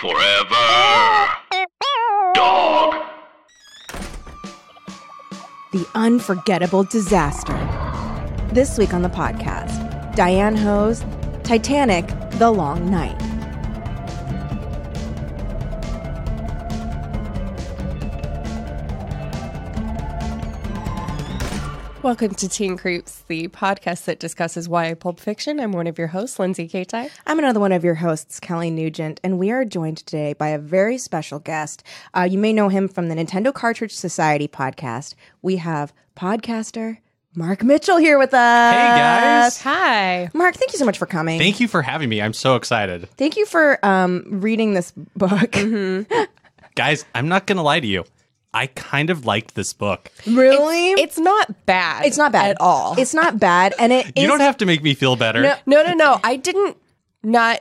Forever. Dog. The Unforgettable Disaster. This week on the podcast, Diane Hoh's Titanic The Long Night. Welcome to Teen Creeps, the podcast that discusses YA Pulp Fiction. I'm one of your hosts, Lindsay Katai. I'm another one of your hosts, Kelly Nugent, and we are joined today by a very special guest. Uh, you may know him from the Nintendo Cartridge Society podcast. We have podcaster Mark Mitchell here with us. Hey guys. Hi. Mark, thank you so much for coming. Thank you for having me. I'm so excited. Thank you for um, reading this book. Guys, I'm not going to lie to you. I kind of liked this book. really? It's not bad. It's not bad at all. It's not bad, and it You is- don't have to make me feel better. no, no, no. I didn't not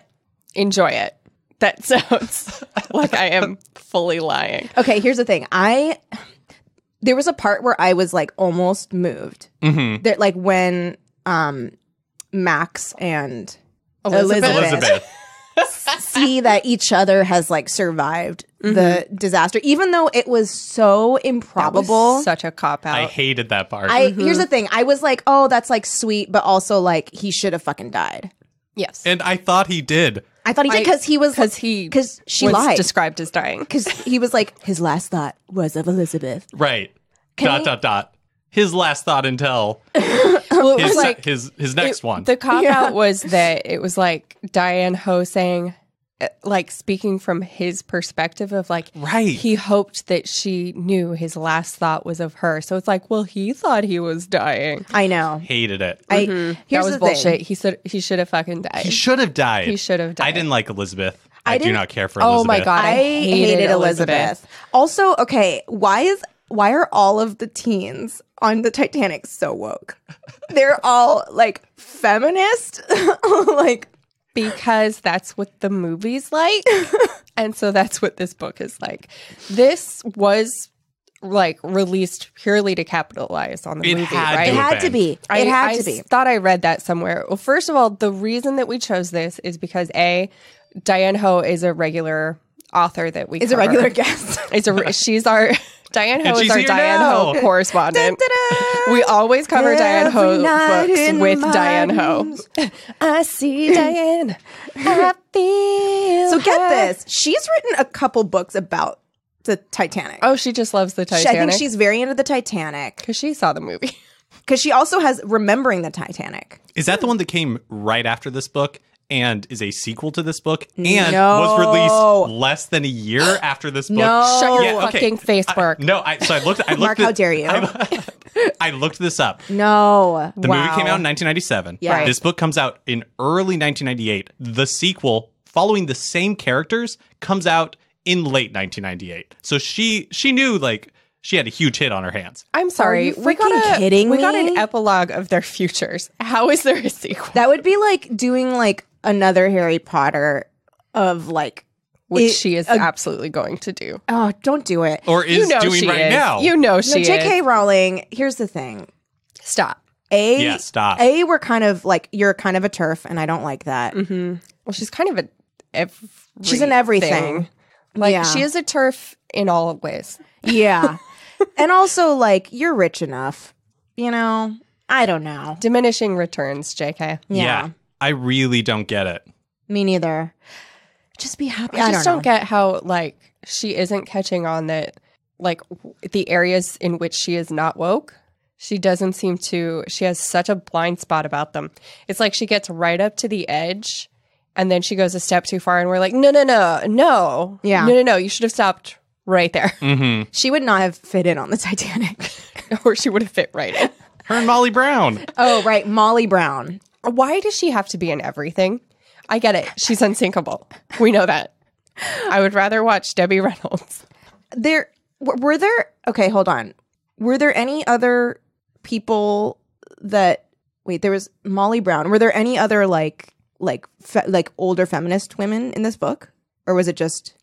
enjoy it. That sounds like I am fully lying. Okay, here's the thing. I there was a part where I was like almost moved. Mm-hmm. That like when um Max and Elizabeth, Elizabeth. See that each other has like survived Mm-hmm. the disaster, even though it was so improbable. Such a cop out. I hated that part. I here's the thing. I was like, oh, that's like sweet, but also like he should have fucking died. yes. and I thought he did. I thought he did because he was because he because she was lied described as dying. because he was like his last thought was of Elizabeth. Right. Can dot I- dot dot. His last thought until Well, it his was like his his next it- one. The cop Yeah. out was that it was like Diane Hoh saying, uh, like speaking from his perspective of like, Right. He hoped that she knew his last thought was of her. So it's like, well, he thought he was dying. I know. hated it. I that here's was the bullshit. thing. He said he should have fucking died. he should have died. He should have died. I didn't like Elizabeth. I, do didn't- care for Elizabeth. Oh my God. I, I hated, hated Elizabeth. Elizabeth. Also, okay, why is why are all of the teens on the Titanic so woke? They're all like feminist, like because that's what the movie's like. and so that's what this book is like. This was like released purely to capitalize on the It movie, had right? it had to been. be. It had I to be. thought I read that somewhere. Well, first of all, the reason that we chose this is because a Diane Hoh is a regular author that we It's a regular guest. It's a she's our Diane Hoh is our Diane now. Hoh correspondent. Da-da! We always cover Diane Hoh books with Diane Hoh. I see Diane. I feel. So get her. this. She's written a couple books about the Titanic. Oh, she just loves the She- I think she's very into the Titanic because she saw the movie. because she also has Remembering the Titanic. Is that the one that came right after this book and is a sequel to this book and No. was released less than a year after this book? No. Shut your Yeah, okay. fucking face, I- no, I so I looked. I looked Mark, thi- how dare you? I, I looked this up. No. The movie came out in 1997. Yeah. Right. This book comes out in early 1998. The sequel, following the same characters, comes out in late 1998. So she she knew like she had a huge hit on her hands. I'm sorry. you we got freaking a, kidding We got an epilogue of their futures. How is there a sequel? That would be like doing like another Harry Potter of like Which it- she is a- absolutely going to do. oh, don't do it. Or is you know doing she right is. now. You know No, she J.K. is. Rowling. Here's the thing. Stop. A Yeah, stop. A we're kind of like you're kind of a TERF, and I don't like that. Mm-hmm. Well, she's kind of a everything. She's in everything. Like Yeah. she is a TERF in all ways. Yeah, and also like you're rich enough, you know. I don't know. Diminishing returns, JK. Yeah, I really don't get it. me neither. Just be happy. I I, just don't, don't, get how like she isn't catching on that like w- the areas in which she is not woke. She doesn't seem to she has such a blind spot about them. It's like she gets right up to the edge and then she goes a step too far and we're like, "No, no, no. No. Yeah. No, no, no. You should have stopped right there." Mm-hmm. She would not have fit in on the Titanic. or she would have fit right in. Her and Molly Brown. oh, right, Molly Brown. Why does she have to be in everything? I get it. She's unsinkable. We know that. I would rather watch Debbie Reynolds. There were there. Okay, hold on. Were there any other people that? Wait, there was Molly Brown. Were there any other like like fe- like older feminist women in this book, or was it just?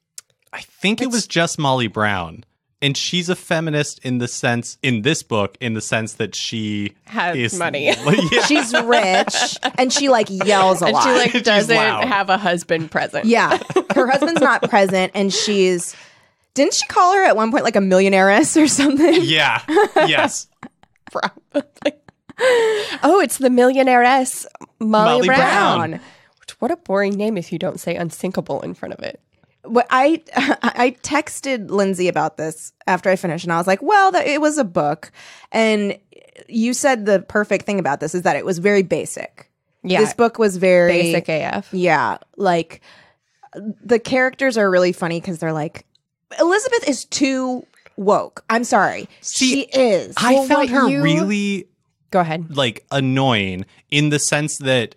I think it was just Molly Brown. And she's a feminist in the sense in this book in the sense that she Has is money. yeah. She's rich and she like yells a And lot. she like doesn't loud. have a husband present. yeah. Her husband's not present and she's didn't she call her at one point like a millionairess or something? yeah yes probably. oh, it's the millionairess Molly, Molly Brown. Brown. What a boring name if you don't say unsinkable in front of it. What I I texted Lindsay about this after I finished, and I was like, "Well, that, it was a book," and you said the perfect thing about this is that it was very basic. Yeah. This book was very Basic AF. Yeah, like the characters are really funny because they're like Elizabeth is too woke. I'm sorry, See, she is. i Well, found her you- really Go ahead. like annoying in the sense that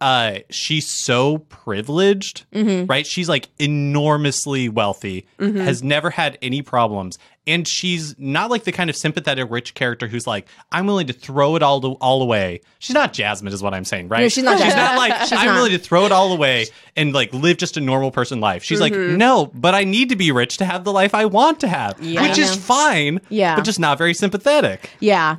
uh she's so privileged Mm-hmm. right she's like enormously wealthy Mm-hmm. has never had any problems and she's not like the kind of sympathetic rich character who's like i'm willing to throw it all to, all away she's not jasmine is what i'm saying right No, she's not she's not like She's i'm not. willing to throw it all away and like live just a normal person life she's Mm-hmm. like no but i need to be rich to have the life i want to have Yeah. which is fine Yeah. but just not very sympathetic yeah,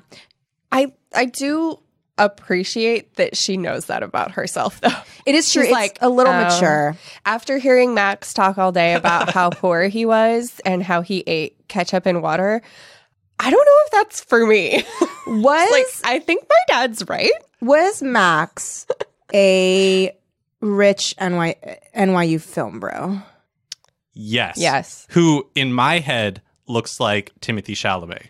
I I do appreciate that she knows that about herself though. it is true. She's It's like, a little um, mature. After hearing Max talk all day about how poor he was and how he ate ketchup and water, I don't know if that's for me. Was like I think my dad's right. was Max a rich NY, NYU film bro? yes Yes. who in my head looks like timothy chalamet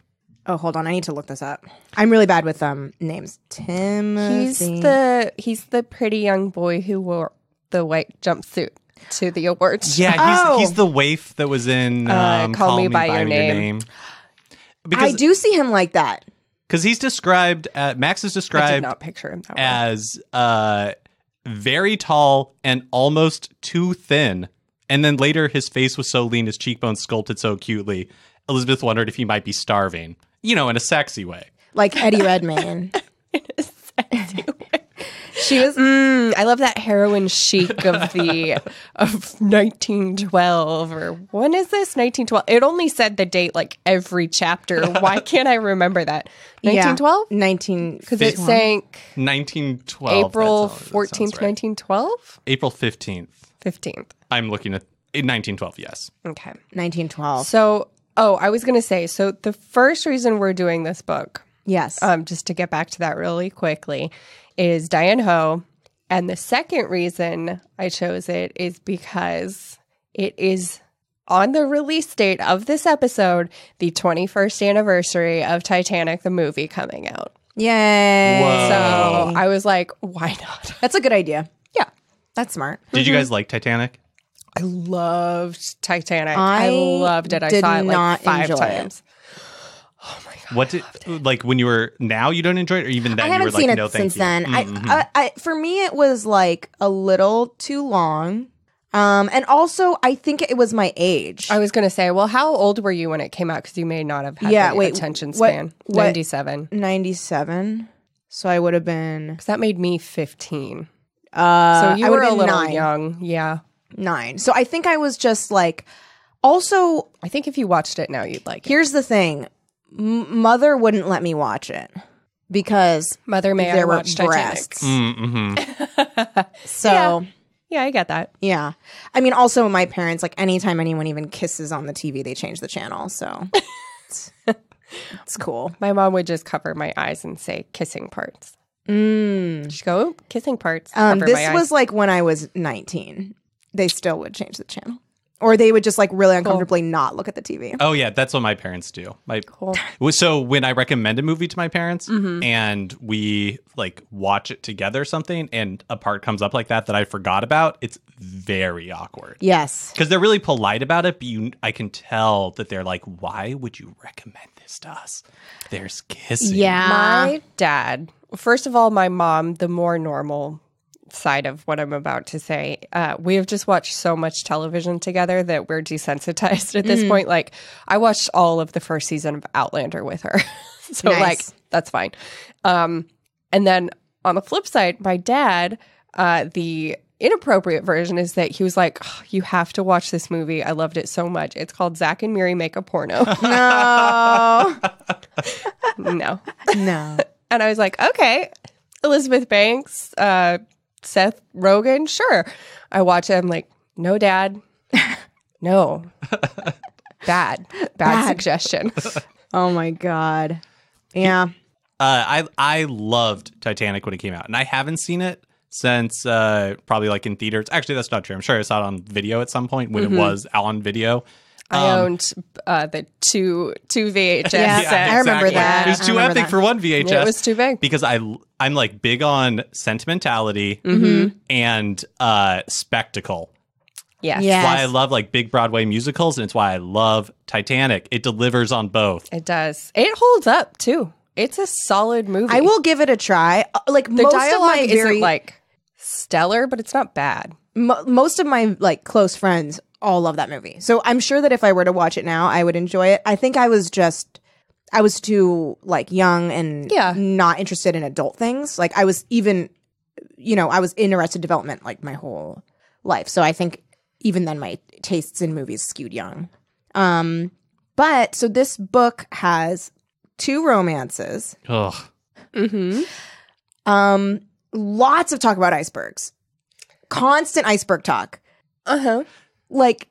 Oh, hold on. I need to look this up. I'm really bad with um names. Tim. He's the he's the pretty young boy who wore the white jumpsuit to the awards. Yeah, he's Oh. he's the waif that was in Uh, um, Call Me By Your Name. I Because do see him like that. because he's described uh, Max is I did described not picture him that way. as uh very tall and almost too thin. And then later his face was so lean, his cheekbones sculpted so cutely. Elizabeth wondered if he might be starving. You know, in a sexy way. Like Eddie Redmayne. she was Mm, I love that heroin chic of the of 1912 or when is this 1912? It only said the date like every chapter. Why can't I remember that? 1912? 19 Because it sank 1912. April that 14th, right. 1912? April 15th. 15th. I'm looking at 1912, yes. Okay. 1912. So, oh, I was going to say, so the first reason we're doing this book, Yes. um, just to get back to that really quickly, is Diane Ho. And the second reason I chose it is because it is on the release date of this episode, the 21st anniversary of Titanic, the movie coming out. Yay. Whoa. So I was like, why not? That's a good idea. Yeah. That's smart. Did you guys like Titanic? I loved Titanic. I, I loved it. I did saw it like not five enjoy it. god! What did like when you were now you don't enjoy it or even then I you haven't were like seen it no since you. then. Mhm. I, I, I, for me, it was like a little too long. Um, and also, I think it was my age. I was going to say, well, how old were you when it came out? Because you may not have had Yeah, the wait, attention span. what- 97. 97. So I would have been. Because that made me 15. Uh, So you I were would a have been little nine. young. Yeah. Nine. So I think I was just like. Also, I think if you watched it now, you'd like it. here's the thing: M- mother wouldn't let me watch it because Mother, may I there were watch Titanic? breasts. Mm-hmm. So Yeah, I get that. yeah. I mean, also my parents like anytime anyone even kisses on the TV, they change the channel. So it's, it's cool. My mom would just cover my eyes and say kissing parts. Mm. She'd go, "Oh, kissing parts. Um, cover this my eyes. was like when I was 19. They still would change the channel. Or they would just like really uncomfortably not look at the TV. Oh yeah, that's what my parents do. My Cool. So when I recommend a movie to my parents Mm-hmm. and we like watch it together or something and a part comes up like that that I forgot about, it's very awkward. Yes. Because they're really polite about it, but you, I can tell that they're like, "Why would you recommend this to us?" There's kissing. Yeah. My dad, first of all, my mom, the more normal side of what I'm about to say, uh, we have just watched so much television together that we're desensitized at this point. Like, I watched all of the first season of Outlander with her. so, Nice. like, that's fine. Um, and then on the flip side, my dad, uh, the inappropriate version is that he was like, "Oh, "You have to watch this movie. I loved it so much. It's called Zach and Miri Make a Porno." No, no, no. and I was like, "Okay, Elizabeth Banks, uh, Seth Rogen, sure." I watch it. I'm like, "No, Dad, no, bad, bad, Bad. suggestion." Oh my god. Yeah. Uh, I I loved Titanic when it came out, and I haven't seen it since uh, probably like in theaters. Actually, that's not true. I'm sure I saw it on video at some point when it was on video. I Um, owned uh, the two two VHS Yeah, sets. I remember exactly. that. It was too epic that. for one VHS. It was too big. because I I'm like big on sentimentality Mm-hmm. and uh, spectacle. Yes. Yeah. It's why I love like big Broadway musicals, and it's why I love Titanic. It delivers on both. It does. It holds up too. It's a solid movie. I will give it a try. Uh, Like The most dialogue of my isn't very like stellar, but it's not bad. mo- most of my like close friends all love that movie. So I'm sure that if I were to watch it now, I would enjoy it. I think I was just I was too like young and Yeah. not interested in adult things. Like I was even you know, I was in arrested development like my whole life. So I think even then my tastes in movies skewed young. Um but so this book has two romances. Ugh. Mm-hmm. Um lots of talk about icebergs. Constant iceberg talk. Uh huh. Like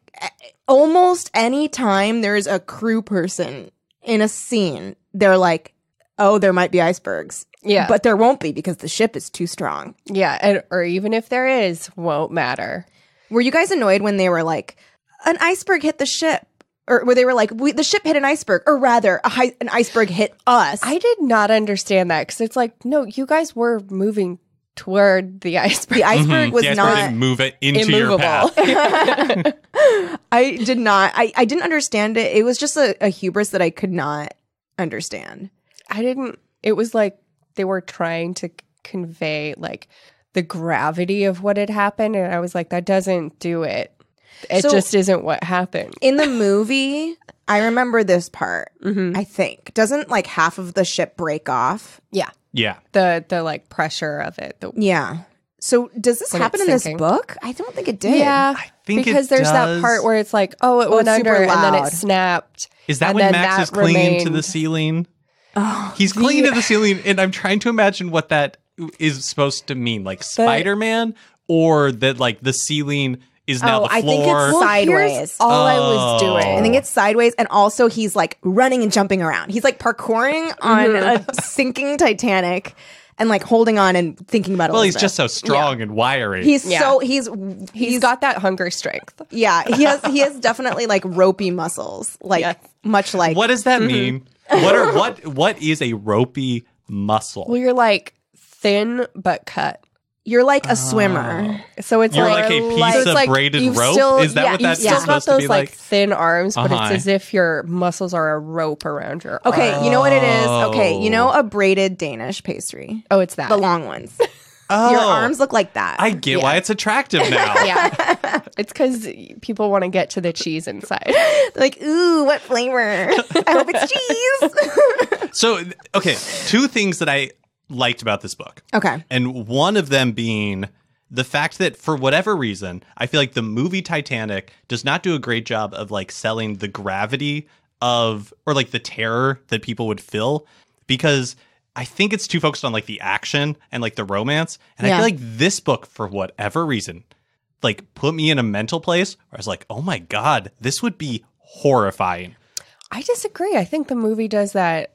almost any time there's a crew person in a scene, they're like, "Oh, there might be icebergs," Yeah. but there won't be because the ship is too strong. yeah. And, or even if there is, won't matter. Were you guys annoyed when they were like, "An iceberg hit the ship," or where they were like, we, "The ship hit an iceberg," or rather, a hi- an iceberg hit us? I did not understand that because it's like, no, you guys were moving toward the iceberg. the iceberg Mhm. was the iceberg not. didn't move it into your immovable. path. I did not. I, I didn't understand it. It was just a, a hubris that I could not understand. I didn't. It was like they were trying to convey like the gravity of what had happened, and I was like, that doesn't do it. It So- just isn't what happened. In the movie, I remember this part. Mhm. I think doesn't like half of the ship break off. Yeah, Yeah. the the like pressure of it. The, Yeah. So does this When happen it's in this sinking. book? I don't think it did. yeah, I think it because there's that does. part where it's like, oh, it Oh, went it's under, super and then it snapped. Is that And when then Max that is clinging to the remained- ceiling? Oh, He's clinging to the ceiling, and I'm trying to imagine what that is supposed to mean. Like Spider Man, or that like the ceiling is now Oh, the I think it's Well, Sideways. here's all I was Oh. doing. I think it's sideways, and also he's like running and jumping around. He's like parkouring on Mm-hmm. a sinking Titanic, and like holding on and thinking about. well, he's Elizabeth. just so strong and wiry. He's Yeah. so he's he's got that hunger strength. yeah he has he has definitely like ropey muscles like Yes. much like what does that mean? What are what what is a ropey muscle? Well, you're like thin but cut. You're like a swimmer. So it's You're like, like a piece so it's of like braided you've rope? Still, Is that yeah, what you've that's still got supposed to those be like, like? thin arms, but Uh-huh. it's as if your muscles are a rope around your Okay, arm. you know what it is. Okay, you know Oh. a braided Danish pastry, Oh, it's that. the long ones. oh, Your arms look like that. I get why it's attractive now. yeah, it's because people want to get to the cheese inside. like, ooh, what flavor? I hope it's cheese. So, okay, two things that I liked about this book. okay. And one of them being the fact that for whatever reason, I feel like the movie Titanic does not do a great job of like selling the gravity of or like the terror that people would feel because I think it's too focused on like the action and like the romance. And I feel like this book, for whatever reason, like put me in a mental place where I was like, oh my God, this would be horrifying. I disagree. I think the movie does that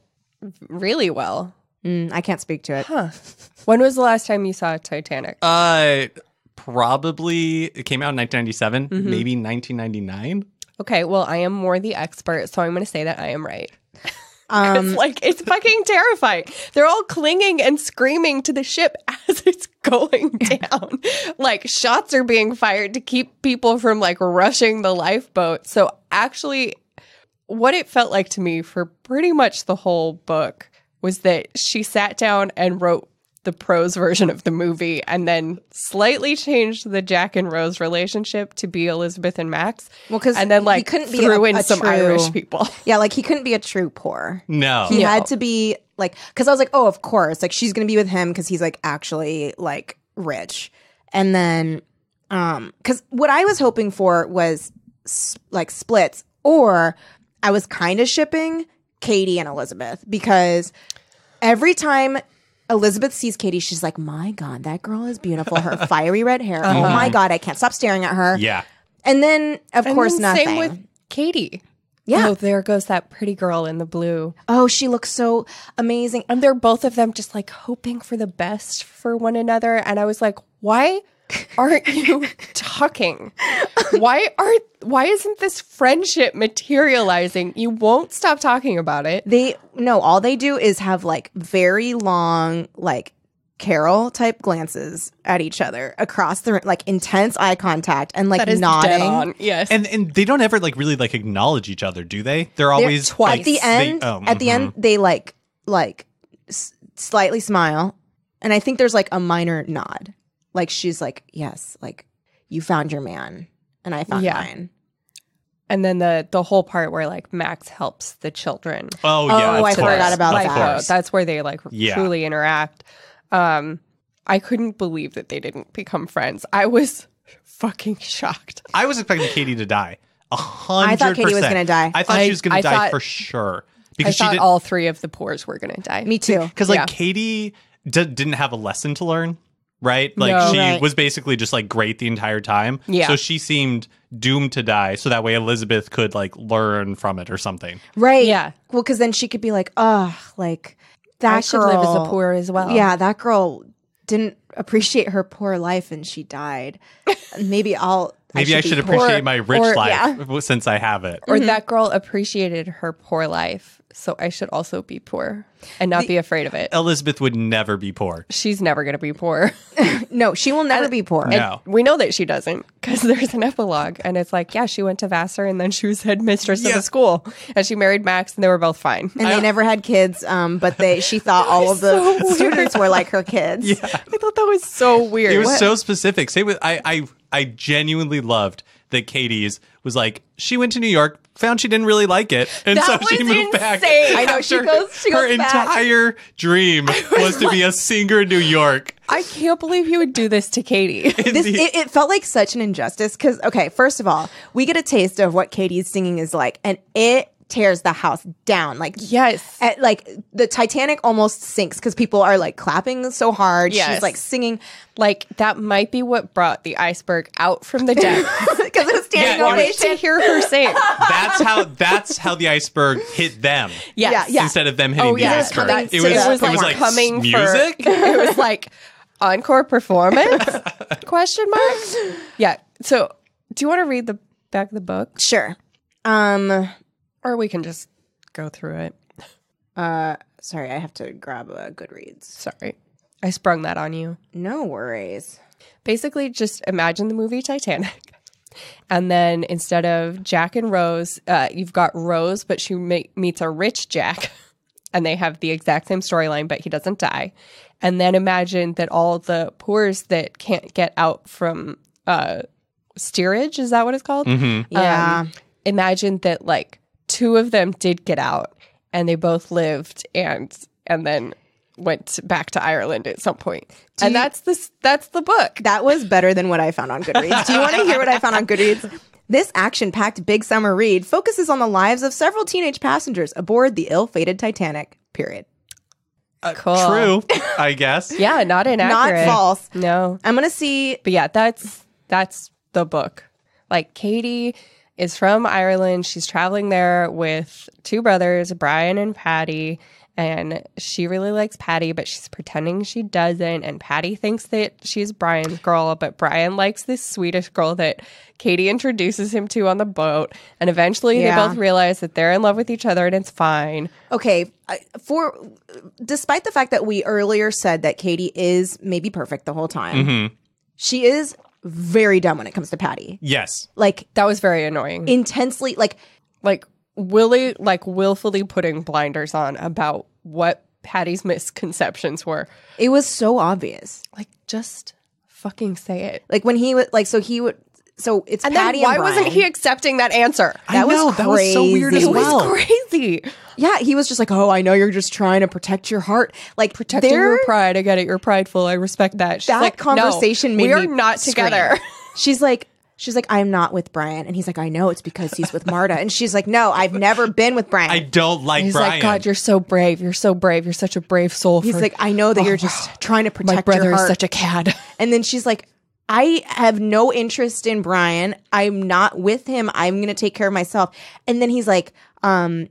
really well. Mm, I can't speak to it. Huh. When was the last time you saw Titanic? Uh probably it came out in 1997, Mm-hmm. maybe 1999. Okay, well, I am more the expert, so I'm going to say that I am right. Um, It's like it's fucking terrifying. They're all clinging and screaming to the ship as it's going down. like shots are being fired to keep people from like rushing the lifeboat. So actually what it felt like to me for pretty much the whole book was that she sat down and wrote the prose version of the movie and then slightly changed the Jack and Rose relationship to be Elizabeth and Max. Well, because and then like he like couldn't be threw a- in a some true- Irish people. yeah, like he couldn't be a true poor. No. He No. had to be like, because I was like, oh, of course, like she's gonna be with him because he's like actually like rich, and then um cuz what I was hoping for was s- like splits or I was kind of shipping Katie and Elizabeth because every time Elizabeth sees Katie, she's like, "My God, that girl is beautiful. Her fiery red hair. Uh-huh. Oh my God, I can't stop staring at her." Yeah. And then, of And course, then nothing. Same with Katie. Yeah. Oh, there goes that pretty girl in the blue. oh, she looks so amazing. And they're both of them just like hoping for the best for one another. And I was like, why aren't you talking? Why aren't why isn't this friendship materializing? You won't stop talking about it. They no, all they do is have like very long, like Carol type glances at each other across the like intense eye contact and like That is nodding. dead on. Yes. And and they don't ever like really like acknowledge each other, do they? They're always twice. At the they- end, oh, at the mhm. end, they like like s- slightly smile, and I think there's like a minor nod, like she's like, "Yes, like you found your man, and I found Yeah. mine." And then the the whole part where like Max helps the children. Oh Oh, yeah, I of forgot about of like, that. course. That's where they like Yeah. truly interact. Um, I couldn't believe that they didn't become friends. I was fucking shocked. I was expecting Katie to die. A hundred. I thought Katie was gonna die. I thought I- she was gonna I die thought- for sure I because she thought did. all three of the poors were gonna die. Me too. Because like Yeah. Katie d- didn't have a lesson to learn, right? Like No. she Right. was basically just like great the entire time. Yeah. So she seemed doomed to die, so that way Elizabeth could like learn from it or something. Right? Yeah. Well, because then she could be like, "Oh, like that I should girl live as a poor as well. Yeah, that girl didn't appreciate her poor life and she died. Maybe I'll. Maybe I be should poor. appreciate my rich or- life yeah. since I have it. Or mm-hmm. that girl appreciated her poor life, so I should also be poor and not be afraid of it. Elizabeth would never be poor. She's never gonna be poor. No, she will never be poor. No. we know that she doesn't because there's an epilogue, and it's like, yeah, she went to Vassar and then she was headmistress of Yeah. the school, and she married Max, and they were both fine. And they never had kids, um, but they she thought all of the So students were like her kids. I thought that was so weird. It was What- so specific. Same with I, I I genuinely loved that Katie's was like she went to New York, found she didn't really like it, and That so she was moved back. insane. I know, she goes- she her back. entire dream was to be a singer in New York. I can't believe you would do this to Katie. This it, it felt like such an injustice because okay, first of all, we get a taste of what Katie's singing is like, and it tears the house down. Like yes. at, like the Titanic almost sinks because people are like clapping so hard. Yes. She's like singing Like that might be what brought the iceberg out from the deck. because it was standing Yeah, it was- to hear her sing. That's how that's how the iceberg hit them. Yes. Yeah, yeah. Instead of them hitting Oh the yeah, iceberg. coming It to was, it was platform. like coming music. For, it was like encore performance? Question mark. Yeah. So, do you want to read the back of the book, Sure. Um. or we can just go through it? Uh. Sorry, I have to grab a Goodreads. Sorry, I sprung that on you. No worries. Basically, just imagine the movie Titanic. And then instead of Jack and Rose, uh, you've got Rose, but she ma- meets a rich Jack, and they have the exact same storyline, but he doesn't die. And then imagine that all the poors that can't get out from uh, steerage is that what it's called? Yeah. Um, imagine that like two of them did get out, and they both lived, and and then went back to Ireland at some point. and you- that's this that's the book. that was better than what I found on Goodreads. Do you want to hear what I found on Goodreads? This action packed big summer read focuses on the lives of several teenage passengers aboard the ill fated Titanic. Period. Uh, cool. True, I guess. Yeah, not inaccurate. Not false. No. I'm going to see. But yeah, that's that's the book. Like Katie is from Ireland. She's traveling there with two brothers, Brian and Patty. And she really likes Patty, but she's pretending she doesn't. And Patty thinks that she's Brian's girl, but Brian likes this Swedish girl that Katie introduces him to on the boat. And eventually Yeah. they both realize that they're in love with each other and it's fine. Okay, for despite the fact that we earlier said that Katie is maybe perfect the whole time, mm-hmm. she is very dumb when it comes to Patty. Yes. Like That was very annoying. intensely, like like willy like willfully putting blinders on about what Patty's misconceptions were. it was so obvious. Like just fucking say it. Like when he would like, so he would. So it's And Patty then why and Brian. wasn't he accepting that answer? I That was know, that was so weird as crazy. It was well. crazy. Yeah, he was just like, "Oh, I know you're just trying to protect your heart." Like Protecting your pride. I get it. You're prideful. I respect that. She's That like, conversation no, made we are me not scream. together. she's like, she's like, I'm not with Brian, and he's like, I know it's because he's with Marta, and she's like, No, I've never been with Brian. I don't like He's Brian. like, God, you're so brave. You're so brave. You're such a brave soul. He's for- like, I know that you're just trying to protect my brother your is heart. such a cad. and then she's like, I have no interest in Brian. I'm not with him. I'm gonna take care of myself. And then he's like, um,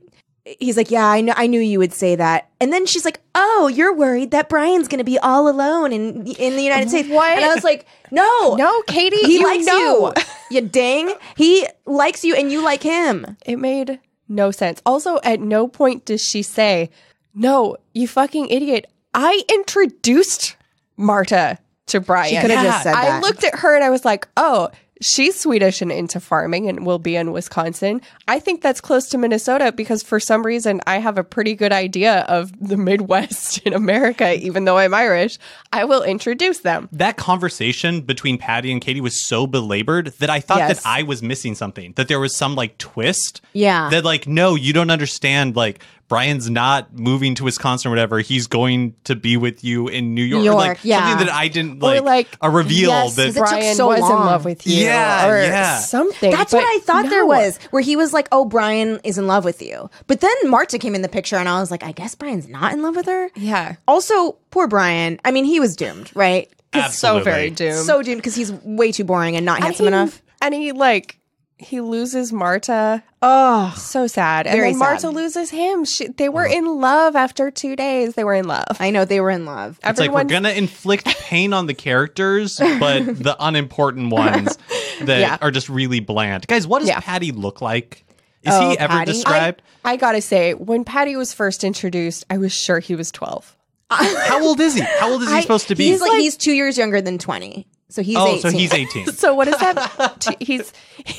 he's like, yeah, I know, I knew you would say that. And then she's like, oh, you're worried that Brian's gonna be all alone in in the United States. What? And I was like, no, no, Katie, he you likes know. you. You dang, he likes you, and you like him. It made no sense. Also, at no point does she say, No, you fucking idiot. I introduced Marta to Brian. She could have just said I looked at her and I was like, Oh, she's Swedish and into farming and will be in Wisconsin. I think that's close to Minnesota because for some reason I have a pretty good idea of the Midwest in America, even though I'm Irish. I will introduce them. that conversation between Patty and Katie was so belabored that I thought Yes. that I was missing something. That there was some like twist. Yeah. That like, no, you don't understand. Like Brian's not moving to Wisconsin or whatever. He's going to be with you in New York. New Or, like yeah. something that I didn't Or like. like, a reveal yes, that it took Brian so was long. in love with you. Yeah, or yeah. something. That's but what I thought there was, where he was like, "Oh, Brian is in love with you," but then Marta came in the picture, and I was like, "I guess Brian's not in love with her." Yeah. Also, poor Brian. I mean, he was doomed, right? 'Cause So very doomed. So doomed because he's way too boring and not And handsome he- enough. And he like he loses Marta. Oh, So sad. And then Marta sad. loses him. She, they were uh-huh. in love after two days. They were in love. I know they were in love. It's like we're gonna inflict pain on the characters, but the unimportant ones that Yeah. are just really bland. Guys, what does Yeah. Patty look like? Is Oh, he ever Patty? described? I gotta say, when Patty was first introduced, I was sure he was twelve. How old is he? How old is he I- supposed to be? He's like, he's two years younger than twenty, so he's oh, 18. so he's 18. So what is that? T- he's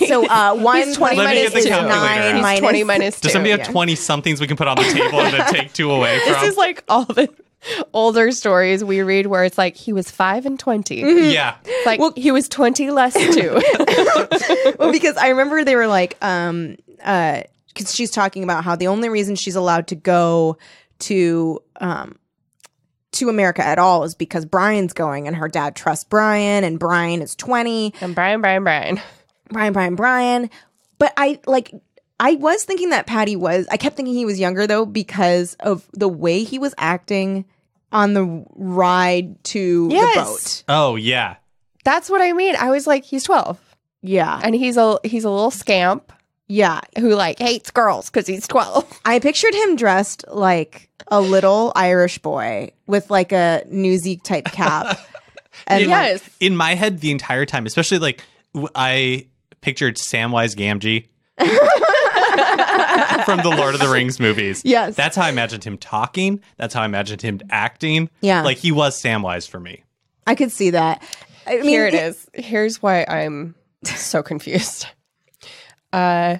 So uh, one He's 20 Let me minus two. calculator. He's minus- 20 minus two. Does somebody have yeah. 20 somethings we can put on the table and then take two away from? This is like all the older stories we read where it's like he was five and 20. yeah. It's like he was 20 less two. well, because I remember they were like, um, uh, because she's talking about how the only reason she's allowed to go to, um, to America at all is because Brian's going and her dad trusts Brian and Brian is 20. and Brian, Brian, Brian. Brian, Brian, Brian. But I like, I was thinking that Patty was, I kept thinking he was younger though because of the way he was acting on the ride to Yes. the boat. Oh, yeah. That's what I mean. I was like, he's 12. Yeah. And he's a he's a little scamp Yeah. who like hates girls because he's 12. I pictured him dressed like a little Irish boy with like a newsy type cap. And like, yes. In my head, the entire time, especially like I pictured Samwise Gamgee from the Lord of the Rings movies. Yes. That's how I imagined him talking. That's how I imagined him acting. Yeah. Like he was Samwise for me. I could see that. I mean, Here it is. Here's why I'm so confused. Uh,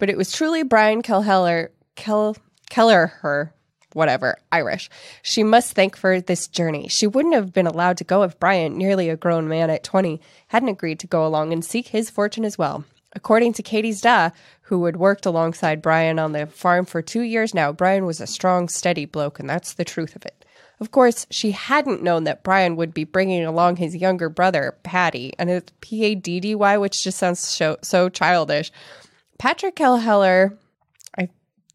but it was truly Brian Kelheller, Kel, Keller, her, whatever, Irish. She must thank for this journey. She wouldn't have been allowed to go if Brian, nearly a grown man at 20, hadn't agreed to go along and seek his fortune as well. According to Katie's Da, who had worked alongside Brian on the farm for two years now, Brian was a strong, steady bloke, and that's the truth of it. Of course, she hadn't known that Brian would be bringing along his younger brother, Patty, and it's P A D D Y, which just sounds so, so childish. Patrick Kelheller, I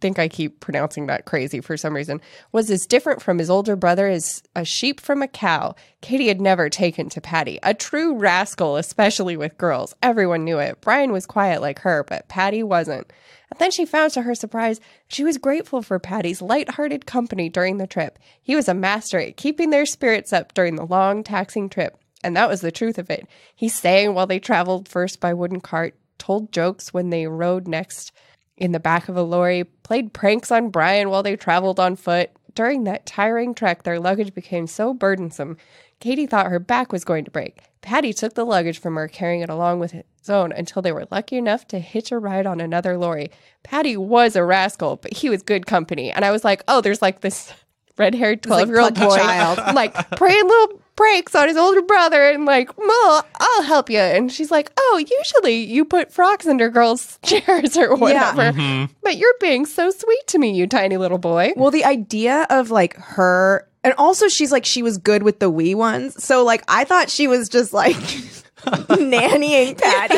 think I keep pronouncing that crazy for some reason, was as different from his older brother as a sheep from a cow. Katie had never taken to Patty. A true rascal, especially with girls. Everyone knew it. Brian was quiet like her, but Patty wasn't. And then she found to her surprise she was grateful for Patty's light-hearted company during the trip. He was a master at keeping their spirits up during the long, taxing trip. And that was the truth of it. He sang while they traveled first by wooden cart, told jokes when they rode next in the back of a lorry, played pranks on Brian while they traveled on foot. During that tiring trek, their luggage became so burdensome, Katie thought her back was going to break. Patty took the luggage from her, carrying it along with his own until they were lucky enough to hitch a ride on another lorry. Patty was a rascal, but he was good company. And I was like, oh, there's like this red haired 12 year old boy, child. like praying little pranks on his older brother and like, Well, I'll help you. And she's like, Oh, usually you put frocks under girls' chairs or whatever. Mm-hmm. But you're being so sweet to me, you tiny little boy. well, the idea of like her, and also she's like, she was good with the wee ones. So like, I thought she was just like, nannying Patty.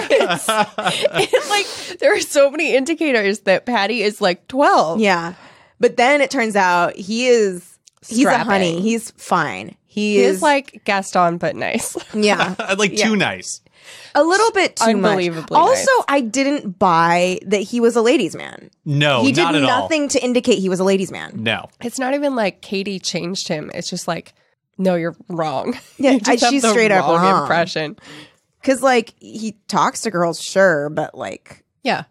And, like there are so many indicators that Patty is like 12. yeah. But then it turns out he is he's a honey. He's fine. He, He is is like Gaston but nice. yeah. like Yeah. too nice. A little bit too much. Also, nice. I didn't buy that he was a ladies' man. No, he did not at all. nothing to indicate he was a ladies' man. No. It's not even like Katie changed him. It's just like no, you're wrong. Yeah, You just I- have she's the straight up wrong. impression. Because like he talks to girls, sure, but like Yeah.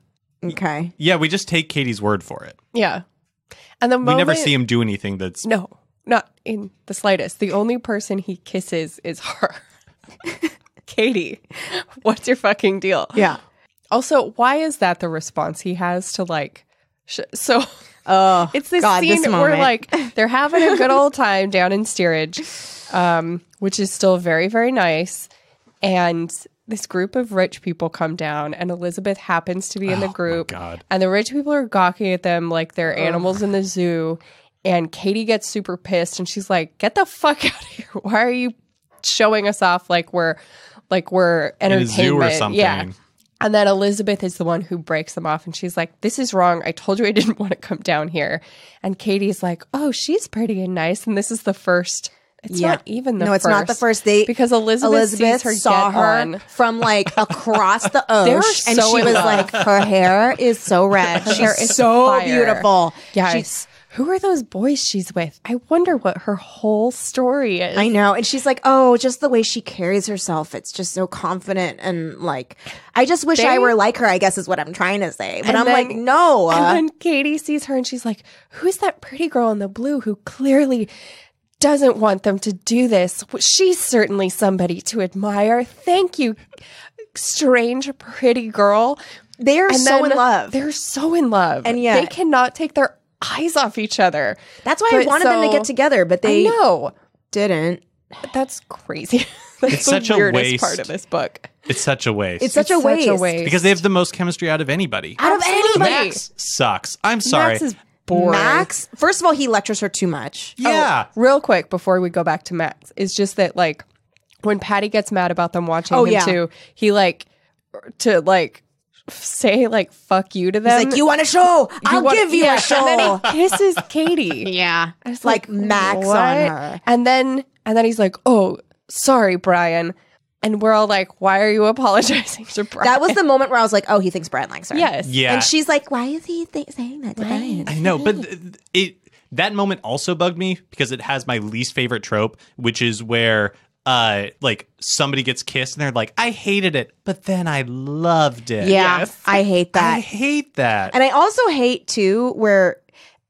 okay. Yeah, we just take Katie's word for it. Yeah. And the We never see him do anything that's No, not in the slightest. The only person he kisses is her. Katie, what's your fucking deal? Yeah. Also, why is that the response he has to like? Sh- so Oh, it's this God, scene this where like they're having a good old time down in steerage, um, which is still very very nice, and this group of rich people come down, and Elizabeth happens to be in the group, God. and the rich people are gawking at them like they're animals in the zoo. And Katie gets super pissed and she's like, "Get the fuck out of here! Why are you showing us off like we're like we're in a entertainment?" zoo or something. Yeah. And then Elizabeth is the one who breaks them off and she's like, This is wrong. I told you I didn't want to come down here. And Katie's like, Oh, she's pretty and nice. And this is the first. It's Yeah. not even the no, first. it's not the first date Because Elizabeth, Elizabeth sees her saw get her on. from like across the They're ocean, and she in was love. like, her hair is so red. hair She's is so fire. beautiful. Yes. She's- who are those boys she's with? I wonder what her whole story is. I know. And she's like, oh, just the way she carries herself. It's just so confident. And like, I just wish They- I were like her, I guess is what I'm trying to say. But I'm then- like, no. uh, And then Katie sees her and she's like, Who's that pretty girl in the blue who clearly doesn't want them to do this? Well, She's certainly somebody to admire. Thank you, strange, pretty girl. they are And so in love. They're so in love. And yeah. they cannot take their eyes off each other. That's why I But wanted them to get together, but they no didn't. That's crazy. That's It's the such a weirdest waste. part of this book. It's such a waste. It's such a It's waste. because they have the most chemistry out of anybody. Out of Absolutely. anybody. Max sucks. I'm sorry. Max is boring. Max, first of all, he lectures her too much. yeah. Oh, real quick before we go back to Max is just that like when Patty gets mad about them watching Oh, him yeah. too, he like to like say like fuck you to them. He's like, you want a show? I'll want- give you yeah. a show. And then he kisses Katie. yeah. I was like Max on her. And then and then he's like, "Oh, sorry, Brian." And we're all like, "Why are you apologizing to Brian?" That was the moment where I was like, oh, he thinks Brian likes her. yes. Yeah. And she's like, why is he th- saying that to Brian? I know, but th- it that moment also bugged me because it has my least favorite trope, which is where uh like somebody gets kissed and they're like, I hated it, but then I loved it. Yeah, Yes. I hate that. I hate that. And I also hate too where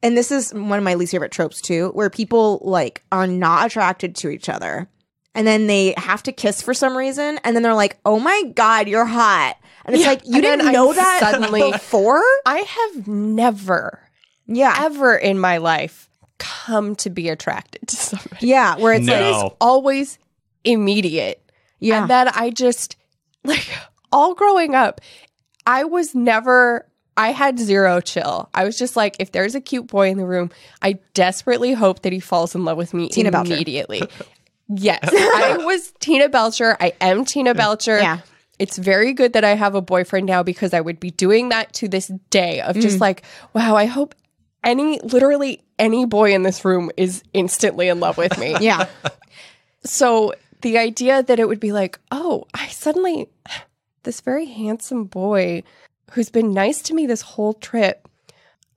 and this is one of my least favorite tropes too, where people like are not attracted to each other. And then they have to kiss for some reason, and then they're like, "Oh my god, you're hot!" And it's Yeah, like you and didn't I know that suddenly- before. I have never Yeah, ever in my life come to be attracted to somebody. yeah, where it's No. like, It is always immediate. yeah, And then I just like all growing up, I was never I had zero chill. I was just like, if there's a cute boy in the room, I desperately hope that he falls in love with me Tina immediately. yes. I was Tina Belcher. I am Tina Belcher. Yeah. It's very good that I have a boyfriend now because I would be doing that to this day of just mm. like, wow, I hope any literally any boy in this room is instantly in love with me. yeah, So the idea that it would be like, oh, I suddenly, this very handsome boy who's been nice to me this whole trip,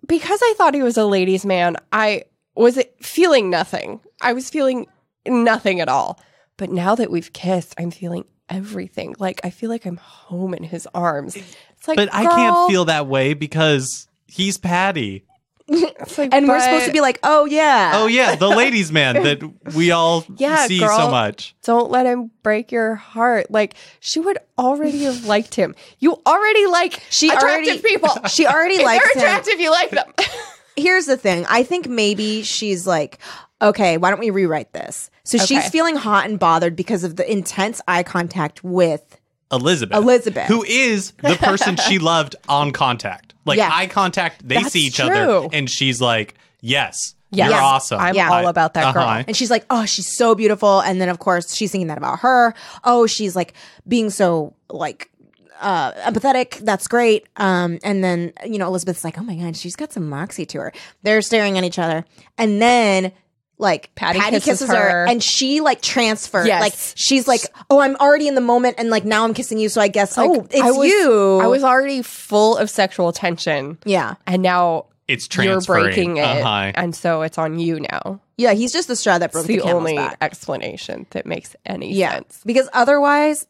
because I thought he was a ladies' man, I was feeling nothing. I was feeling nothing at all. But now that we've kissed, I'm feeling everything. Like I feel like I'm home in his arms. It's like, but I can't feel that way because he's Patty. It's like, and we're supposed to be like, "Oh yeah, Oh yeah, the ladies' man that we all Yeah, see girl. so much. Don't let him break your heart. Like she would already have liked him. You already like She attractive already- people. she already if likes they're him." attractive, you like them. here's the thing. I think maybe she's like, okay, why don't we rewrite this? So she's feeling hot and bothered because of the intense eye contact with Elizabeth. Elizabeth. Who is the person she loved on contact. Like Yeah. eye contact, they That's see each true. other and she's like, Yes, Yes. You're awesome. I'm Yeah. all about that girl. Uh-huh. And she's like, oh, she's so beautiful. And then, of course, she's thinking that about her. Oh, she's like being so like uh empathetic. That's great. Um, and then, you know, Elizabeth's like, oh my God, she's got some moxie to her. They're staring at each other. And then, like Patty Patty, kisses kisses, her. her. and she like transfers. Yes. Like she's like, oh, I'm already in the moment, and like now I'm kissing you, so I guess Like, oh, it's I was, you. I was already full of sexual tension, yeah, and now It's you're breaking it, Uh-huh. and so it's on you now. yeah. He's just the straw that It's broke the the, only back. explanation that makes any Yeah, sense. because otherwise,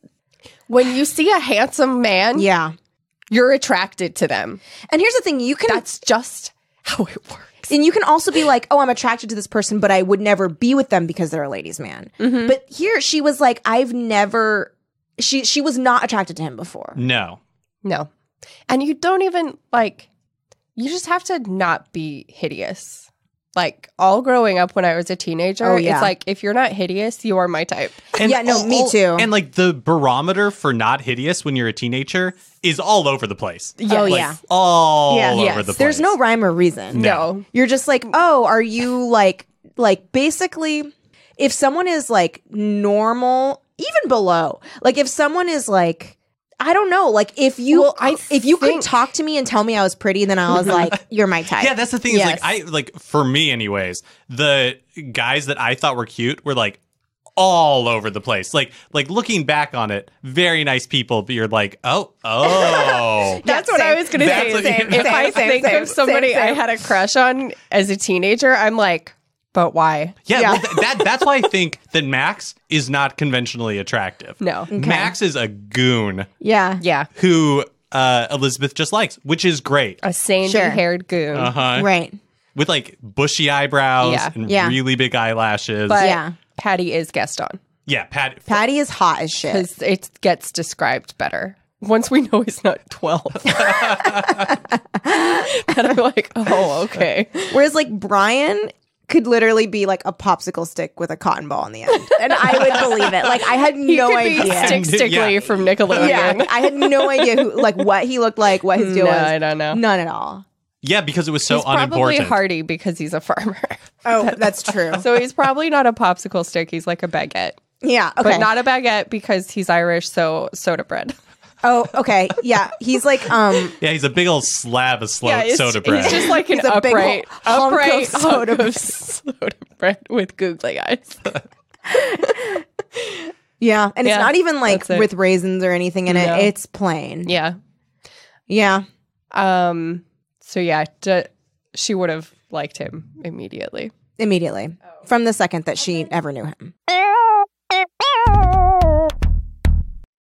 When you see a handsome man, yeah. you're attracted to them. And here's the thing: you can That's just how it works. And you can also be like, oh, I'm attracted to this person, but I would never be with them because they're a ladies' man. Mm-hmm. But here she was like, I've never she she was not attracted to him before. No. No. And you don't even like you just have to not be hideous. Like all growing up when I was a teenager, Oh, yeah. it's like if you're not hideous, you are my type. And Yeah, no, me too. And like the barometer for not hideous when you're a teenager is all over the place. Oh Like, yeah. all Yeah. over Yes. the place. There's no rhyme or reason. No. You're just like, oh, are you like like basically if someone is like normal, even below, like if someone is like I don't know, like if you Well, I if you could talk to me and tell me I was pretty, then I was like, you're my type. Yeah, that's the thing. Is like I like for me, anyways. The guys that I thought were cute were like all over the place. Like like looking back on it, very nice people. But you're like, oh oh. That's what I was going to That's say. Same. same, if I same, think same, of somebody same, I had a crush on as a teenager, I'm like, but why? Yeah, Yeah. well, th- that that's why I think that Max is not conventionally attractive. No. Max is a goon yeah. Yeah. who uh, Elizabeth just likes, which is great. A sandy Sure. haired goon. Uh huh. Right. With like bushy eyebrows Yeah. and Yeah. really big eyelashes. But Yeah. Patty is Gaston yeah, Pat. Patty is hot as shit. because it gets described better. Once we know he's not 12. and I'm like, oh, okay. Whereas like Brian could literally be like a popsicle stick with a cotton ball in the end. And I would believe it. Like I had He no could idea. be Stick Stickly Yeah. from Nickelodeon. yeah. I had no idea who like what he looked like, what his deal No, was. I don't know. None at all. Yeah, because it was so he's probably unimportant. hardy because he's a farmer. Oh, that's true. so he's probably not a popsicle stick. He's like a baguette. yeah. Okay. But not a baguette because he's Irish, so soda bread. Oh, okay. Yeah. He's like um Yeah, he's a big old slab of slow it's, soda bread. He's just like an He's a big upright, hunk of upright soda hunk of soda bread with googly eyes. yeah, and Yeah, it's not even like that's it. with raisins or anything in it. It's plain. Yeah. Yeah. Um. So yeah, d- she would have liked him immediately. Immediately. From the second that she ever knew him.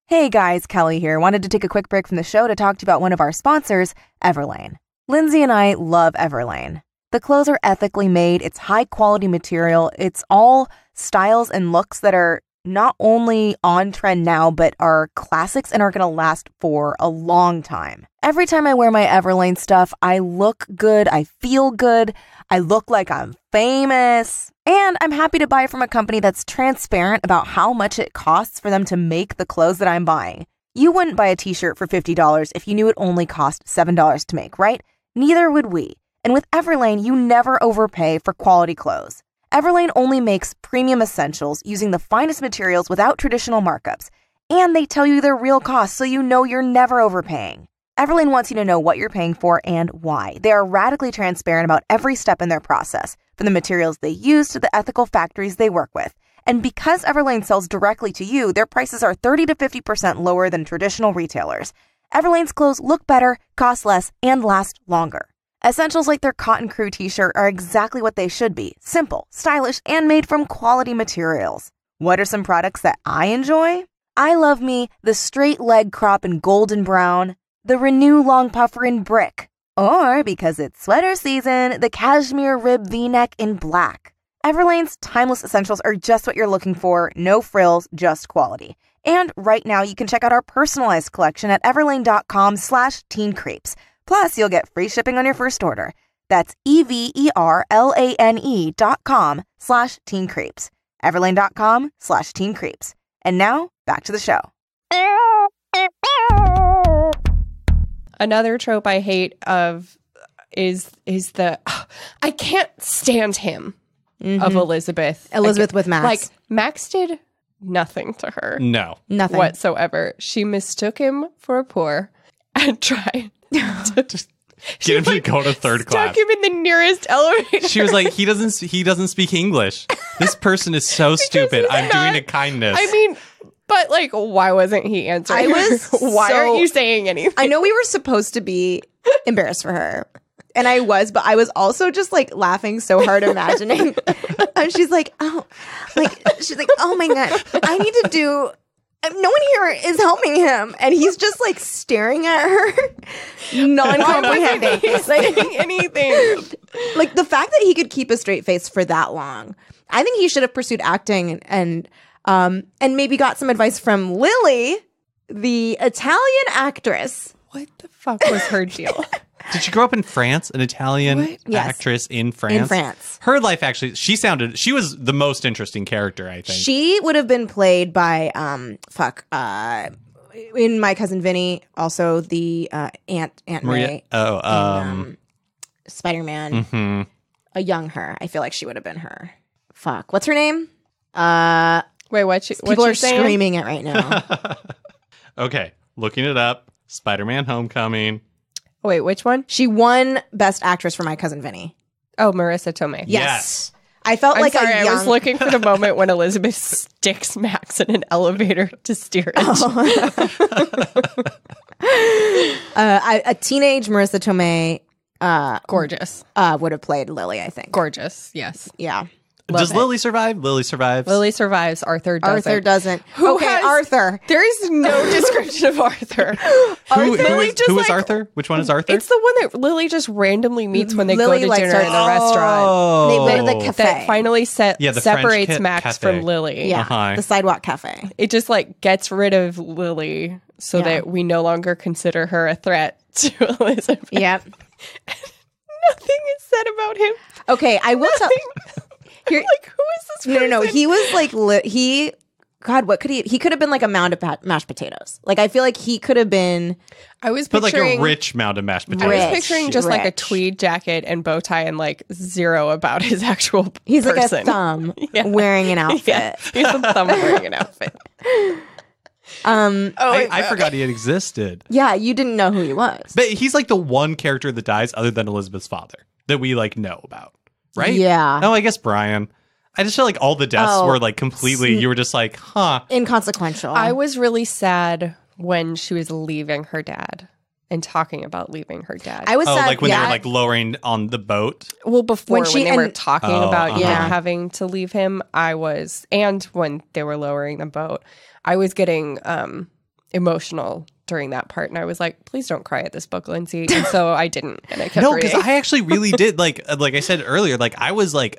Hey guys, Kelly here. Wanted to take a quick break from the show to talk to you about one of our sponsors, Everlane. Lindsay and I love Everlane. The clothes are ethically made, it's high quality material, it's all styles and looks that are not only on trend now, but are classics and are going to last for a long time. Every time I wear my Everlane stuff, I look good, I feel good, I look like I'm famous. And I'm happy to buy from a company that's transparent about how much it costs for them to make the clothes that I'm buying. You wouldn't buy a t shirt for $50 if you knew it only cost $7 to make, right? Neither would we. And with Everlane, you never overpay for quality clothes. Everlane only makes premium essentials using the finest materials without traditional markups. And they tell you their real cost so you know you're never overpaying. Everlane wants you to know what you're paying for and why. They are radically transparent about every step in their process, from the materials they use to the ethical factories they work with. And because Everlane sells directly to you, their prices are 30 to 50% lower than traditional retailers. Everlane's clothes look better, cost less, and last longer. Essentials like their Cotton Crew t shirt are exactly what they should be simple, stylish, and made from quality materials. What are some products that I enjoy? I love me the straight leg crop in golden brown, the Renew long puffer in brick, or because it's sweater season, the cashmere rib v neck in black. Everlane's timeless essentials are just what you're looking for no frills, just quality. And right now, you can check out our personalized collection at everlane.com slash teen creeps. Plus, you'll get free shipping on your first order. That's E-V-E-R-L-A-N-E dot com slash teen creeps. Everlane.com slash teen creeps. And now, back to the show. Another trope I hate of is is the I can't stand him of Elizabeth. Mm-hmm. Elizabeth with Max. Like Max did nothing to her No. Nothing. whatsoever. She mistook him for a poor and tried to Get him to go to third stuck class. him in the nearest elevator. She was like, he doesn't he doesn't speak English. This person is so stupid. I'm doing not- a kindness. I mean, but like, why wasn't he answering? I was why so- aren't you saying anything? I know we were supposed to be embarrassed for her. And I was, but I was also just like laughing so hard imagining. and she's like, oh, like, she's like, oh my God, I need to do, no one here is helping him. And he's just like staring at her, non comprehending. like, saying anything. like the fact that he could keep a straight face for that long. I think he should have pursued acting and, um, and maybe got some advice from Lily, the Italian actress. What the fuck was her deal? Did she grow up in France? An Italian Yes. actress in France. In France. Her life actually, she sounded. She was the most interesting character. I think. She would have been played by um fuck uh in my cousin Vinny, also the uh Aunt Aunt Maria. May, Oh, um, um, Spider Man, mhm. a young her. I feel like she would have been her. Fuck, what's her name? Uh, Wait, what? You, what people you are saying? screaming it right now. Okay, looking it up. Spider-Man: Homecoming. Wait, which one? she won Best Actress for my cousin Vinny. Oh, Marisa Tomei. Yes, Yes. I felt I'm like sorry, a I young. was looking for the moment when Elizabeth sticks Max in an elevator to steer it. uh, I- a teenage Marisa Tomei uh, Gorgeous. uh, would have played Lily. I think. Gorgeous. Yes. Yeah, Does it. Lily survive? Lily survives. Lily survives. Arthur doesn't. Arthur doesn't. Who okay, has- Arthur. There is no description of Arthur. Who, who Lily is, just, who is like- Arthur? Which one is Arthur? It's the one that Lily just randomly meets when they Lily, go to like, dinner in starts- the restaurant. Oh. They go to the cafe. That finally set Yeah, the French separates ca- Max cafe. from Lily. Yeah, Uh-huh. the sidewalk cafe. It just like gets rid of Lily so Yeah. that we no longer consider her a threat to Elizabeth. Yep. Nothing is said about him. Okay, I will tell. Here, Like, who is this? no, no, no. He was like li- he. God, what could he? He could have been like a mound of pa- mashed potatoes. Like I feel like he could have been. I was but like picturing. a rich mound of mashed potatoes. I was picturing just like a tweed jacket and bow tie and like zero about his actual. He's like person. a thumb Yeah. wearing an outfit. Yeah, he's a thumb wearing an outfit. Um. Oh, I, I forgot he had existed. Yeah, you didn't know who he was. But he's like the one character that dies other than Elizabeth's father that we like know about, right? Yeah. Oh, I guess Brian. I just feel like all the deaths Oh. were like completely. You were just like, huh. Inconsequential. I was really sad when she was leaving her dad and talking about leaving her dad. I was Oh, sad. like when yeah. they were like lowering on the boat. well, before When when, she- they were talking Oh, about uh-huh. yeah Yeah. having to leave him, I was, and when they were lowering the boat, I was getting um emotional during that part, and I was like, "Please don't cry at this book, Lindsay." And so I didn't, and I kept No, because I actually really did. Like, uh, like I said earlier, like I was like,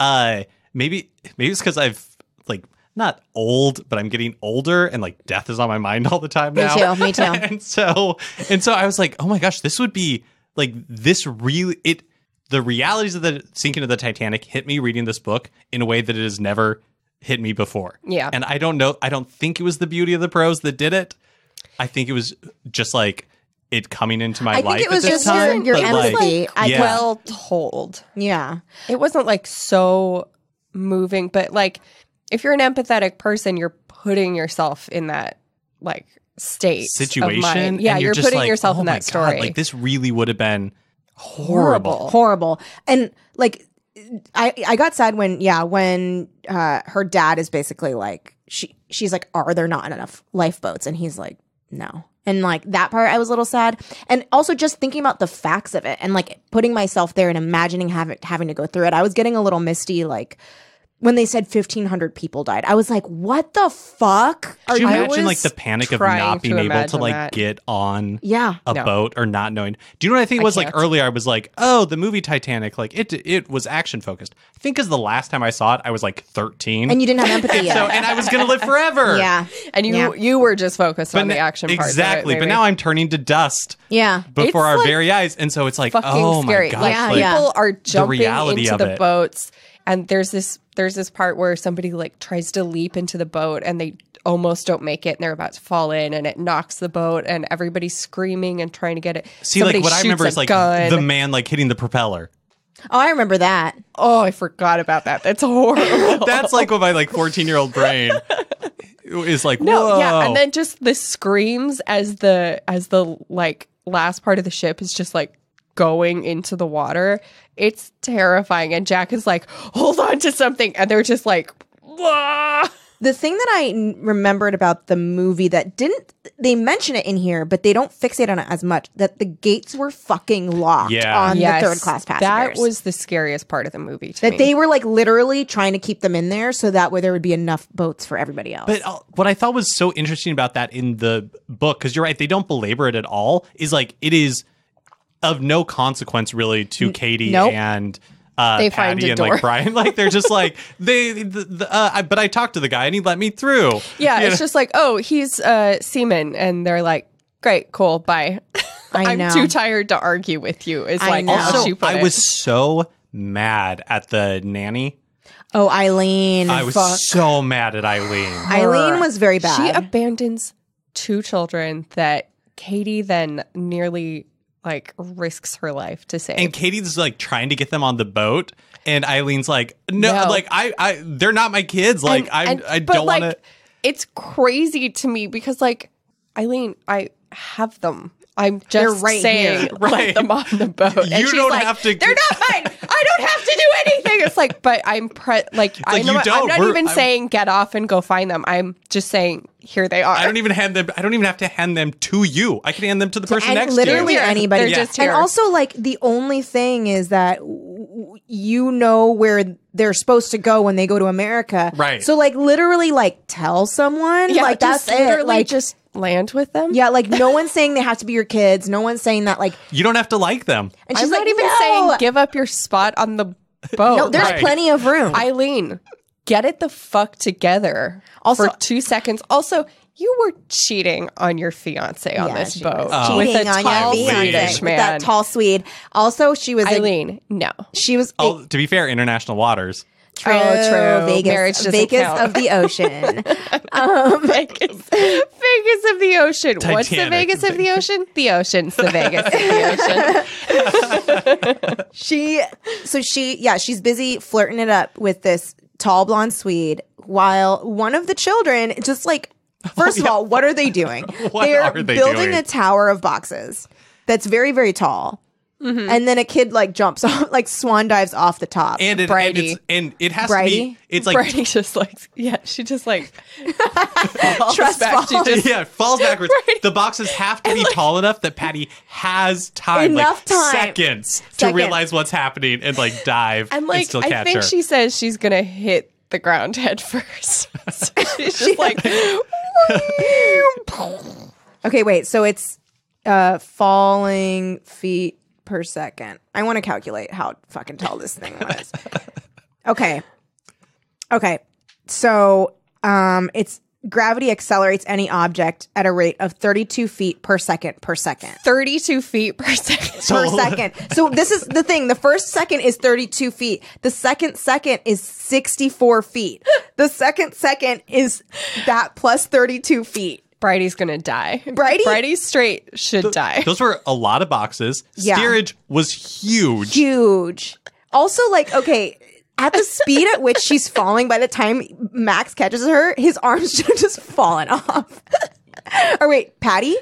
uh, maybe maybe it's because I've like not old, but I'm getting older, and like death is on my mind all the time now. Me too, me too. and so and so I was like, oh my gosh, this would be like this really it. The realities of the sinking of the Titanic hit me reading this book in a way that it has never hit me before. Yeah. and I don't know. I don't think it was the beauty of the prose that did it. I think it was just like it coming into my I think life it was just your- time. your but, like, empathy. I- yeah. well told. yeah. It wasn't like so moving, but like if you're an empathetic person, you're putting yourself in that like state of situation. mind. Yeah, and you're, just putting like, yourself oh in my that story. Like this really would have been horrible. horrible and like i i got sad when yeah when uh her dad is basically like she she's like are there not enough lifeboats? And he's like no. And like that part i was a little sad. And also just thinking about the facts of it and like putting myself there and imagining having having to go through it i was getting a little misty like when they said 1500 people died i was like what the fuck Could you I imagine like the panic of trying not to being able to like that. get on yeah a No. boat or not knowing? Do you know what I think it I was like earlier? I was like, oh, the movie Titanic, like it it was action focused. I think because the last time I saw it, I was like thirteen, and you didn't have empathy yet so and I was gonna live forever. yeah and you Yeah. you were just focused But on the n- action part. it, exactly. but now I'm turning to dust yeah before It's, our like, very eyes, and so it's like, fucking oh scary. my gosh, Like Yeah, like, yeah. people are jumping reality into of the it. boats and there's this there's this part where somebody like tries to leap into the boat and they almost don't make it and they're about to fall in and it knocks the boat and everybody's screaming and trying to get it. See, Somebody like what I remember is like gun. the man like hitting the propeller. Oh, I remember that. Oh, I forgot about that. That's horrible. That's like what my like 14 year old brain is like. No, Whoa. yeah, and then just the screams as the as the like last part of the ship is just like going into the water. It's terrifying, and Jack is like, "Hold on to something," and they're just like, "Wah!" The thing that I n- remembered about the movie that didn't they mention it in here, but they don't fixate on it as much. That the gates were fucking locked Yeah. on Yes, the third class passengers. That was the scariest part of the movie. To that me. they were like literally trying to keep them in there so that way there would be enough boats for everybody else. But uh, what I thought was so interesting about that in the book, because you're right, they don't belabor it at all, is like it is of no consequence really to Katie nope. and uh, They Patty a and door. like Brian. Like they're just like they. The, the, uh, I, but I talked to the guy and he let me through. yeah, You it's know? just like, "Oh, he's uh seaman," and they're like, "Great, cool, bye." I I'm too tired to argue with you. Is I like know. Also, she put I it. was so mad at the nanny. oh, Eileen. I was Fuck. so mad at Eileen. Eileen was very bad. She abandons two children that Katie then nearly like risks her life to save. And Katie's like trying to get them on the boat, and Eileen's like, "No, No. like I, I, they're not my kids. Like And- I'm, and- I but, don't like, want to." It's crazy to me because like Eileen, I have them. I'm just They're right saying, here. let Right. them on the boat. And You she's don't like, have to- They're not mine. I don't have to do anything. It's like, but I'm pre like, I like, know you I'm don't. We're- even I'm- saying get off and go find them. I'm just saying here they are. I don't even hand them. I don't even have to hand them to you. I can hand them to the person and next literally to you. Here. anybody. They're just and also, like the only thing is that w- you know where they're supposed to go when they go to America, Right. So, like, literally, like tell someone, yeah, like just that's literally it. Like, just land with them. yeah, like no one's saying they have to be your kids. No one's saying that. Like, You don't have to like them. and I'm she's not like, even no! saying give up your spot on the boat. No, there's Right. plenty of room. Eileen, get it the fuck together. Also- for two seconds. Also, you were cheating on your fiance on Yeah, this boat oh. was with cheating a on tall your fiance Swedish with man. that tall Swede. Also, she was a, Eileen, no. she was Oh, to be fair, international waters. True, Oh, true. Vegas, Marriage Vegas count. of the ocean. Um, Vegas, Vegas of the ocean. What's the Titanic. Vegas of the ocean? The ocean's the Vegas of the ocean. she so she yeah she's busy flirting it up with this tall blonde swede while one of the children just like oh, first of all what are they doing What they're are they building doing? a tower of boxes that's very very tall Mm-hmm. and then a kid like jumps off like swan dives off the top And it, and, Brady. it's, and it has to be. It's like Brady just like, yeah, she just like Trust back. She falls. just yeah, falls backwards. The boxes have to be tall enough that Patty has time, Enough like time. seconds, to realize what's happening and like dive and like still I think her. she says she's gonna hit the ground head first. so she's just like okay wait so it's uh falling feet per second i want to calculate how fucking tall this thing was okay okay so um it's gravity accelerates any object at a rate of 32 feet per second per second 32 feet per second. per second. So this is the thing. The first second is 32 feet. The second second is 64 feet. The second second is that plus 32 feet. Brady's gonna die. Brady? Brady straight should die. Those were a lot of boxes. Yeah. Steerage was huge. Huge. Also, like, okay, at the speed at which she's falling, by the time Max catches her, his arms should have just fallen off. or wait, Patty?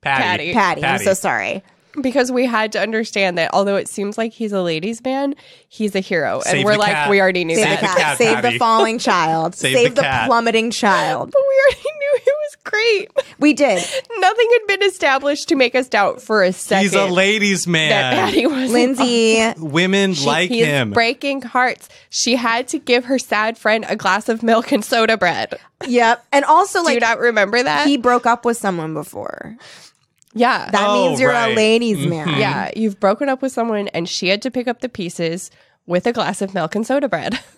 Patty. Patty. Patty. I'm so sorry. Because we had to understand that although it seems like he's a ladies' man, he's a hero, Save and we're like, cat. we already knew Save that. the the cat. cat, Save the falling child. Save Save, the the, plummeting child. But we already knew it was great. We did. Nothing had been established to make us doubt for a second He's a ladies' that man. Patty was Lindsay. Women like he's him. breaking hearts. She had to give her sad friend a glass of milk and soda bread. Yep. And also, like, Do you like, not remember that? he broke up with someone before. Yeah. That Oh, means you're right. a ladies' man. yeah. You've broken up with someone and she had to pick up the pieces with a glass of milk and soda bread.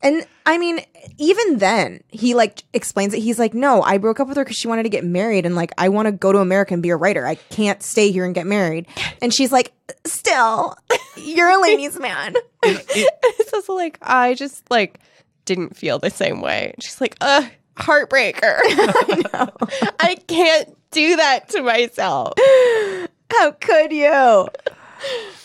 And I mean, even then, he like explains it. He's like, "No, I broke up with her because she wanted to get married, and like, I want to go to America and be a writer. I can't stay here and get married." And she's like, "Still, you're a ladies' man." it's also like I just like didn't feel the same way. She's like, uh, heartbreaker. I, know. I can't do that to myself. How could you?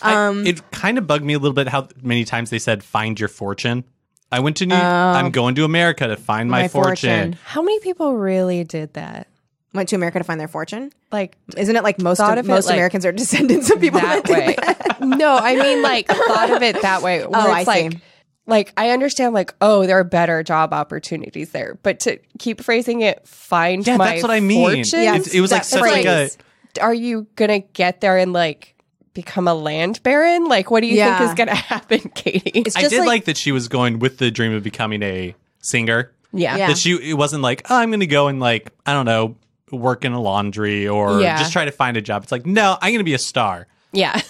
I- Um, it kind of bugged me a little bit how many times they said "find your fortune." I went to New. Oh. I'm going to America to find my, My fortune. fortune. How many people really did that? Went to America to find their fortune. Like Isn't it like most of, of most like, Americans are descendants of people that that, way. that? no, I mean like thought of it that way. Where Oh, it's I see. Like like I understand like, oh, there are better job opportunities there. But to keep phrasing it, find Yeah, my that's what I mean. fortune. Yeah, It, it was like that such like a. are you gonna get there and like become a land baron? Like what do you Yeah. think is gonna happen, Katie? It's I did like, like, that she was going with the dream of becoming a singer. yeah. Yeah. That she it wasn't like oh I'm going to go and like I don't know work in a laundry or Yeah. just try to find a job. It's like no I'm going to be a star. Yeah.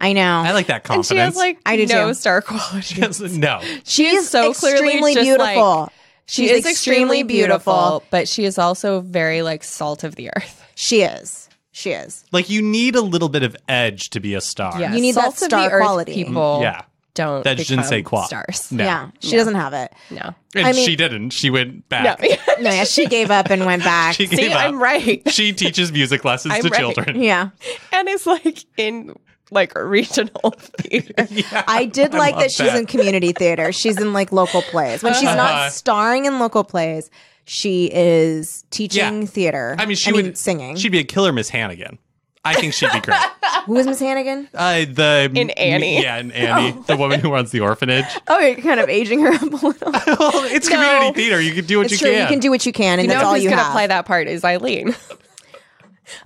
I know. I like that And confidence. she has like I do no too. star quality. no. she is so clearly extremely just, beautiful. like- She She's is extremely beautiful, but she is also very like salt of the earth. She is. She is. Like you need a little bit of edge to be a star. Yeah, You need that salt of star the earth quality. People, mm-hmm. Yeah. don't That je ne sais become stars. No. Yeah, she doesn't have it. No, And I mean- she didn't. She went no. back. No, yeah, she gave up and went back. She gave See, up. I'm right, She teaches music lessons I'm to right. children. yeah, and it's like in like regional theater. Yeah. I did like love that she's that. in community theater. She's in like local plays. When she's Uh-huh. not starring in local plays, she is teaching Yeah. theater. I mean, she would singing. She'd be a killer Miss Hannigan. I think she'd be great. Who is Miss Hannigan? Uh, the In Annie. yeah, in Annie, the woman who runs the orphanage. Oh, you're kind of aging her up a little. well, it's No. community theater. You can do what It's you true. can. You can do what you can, and You that's know all who's you gonna have. play that part is Eileen.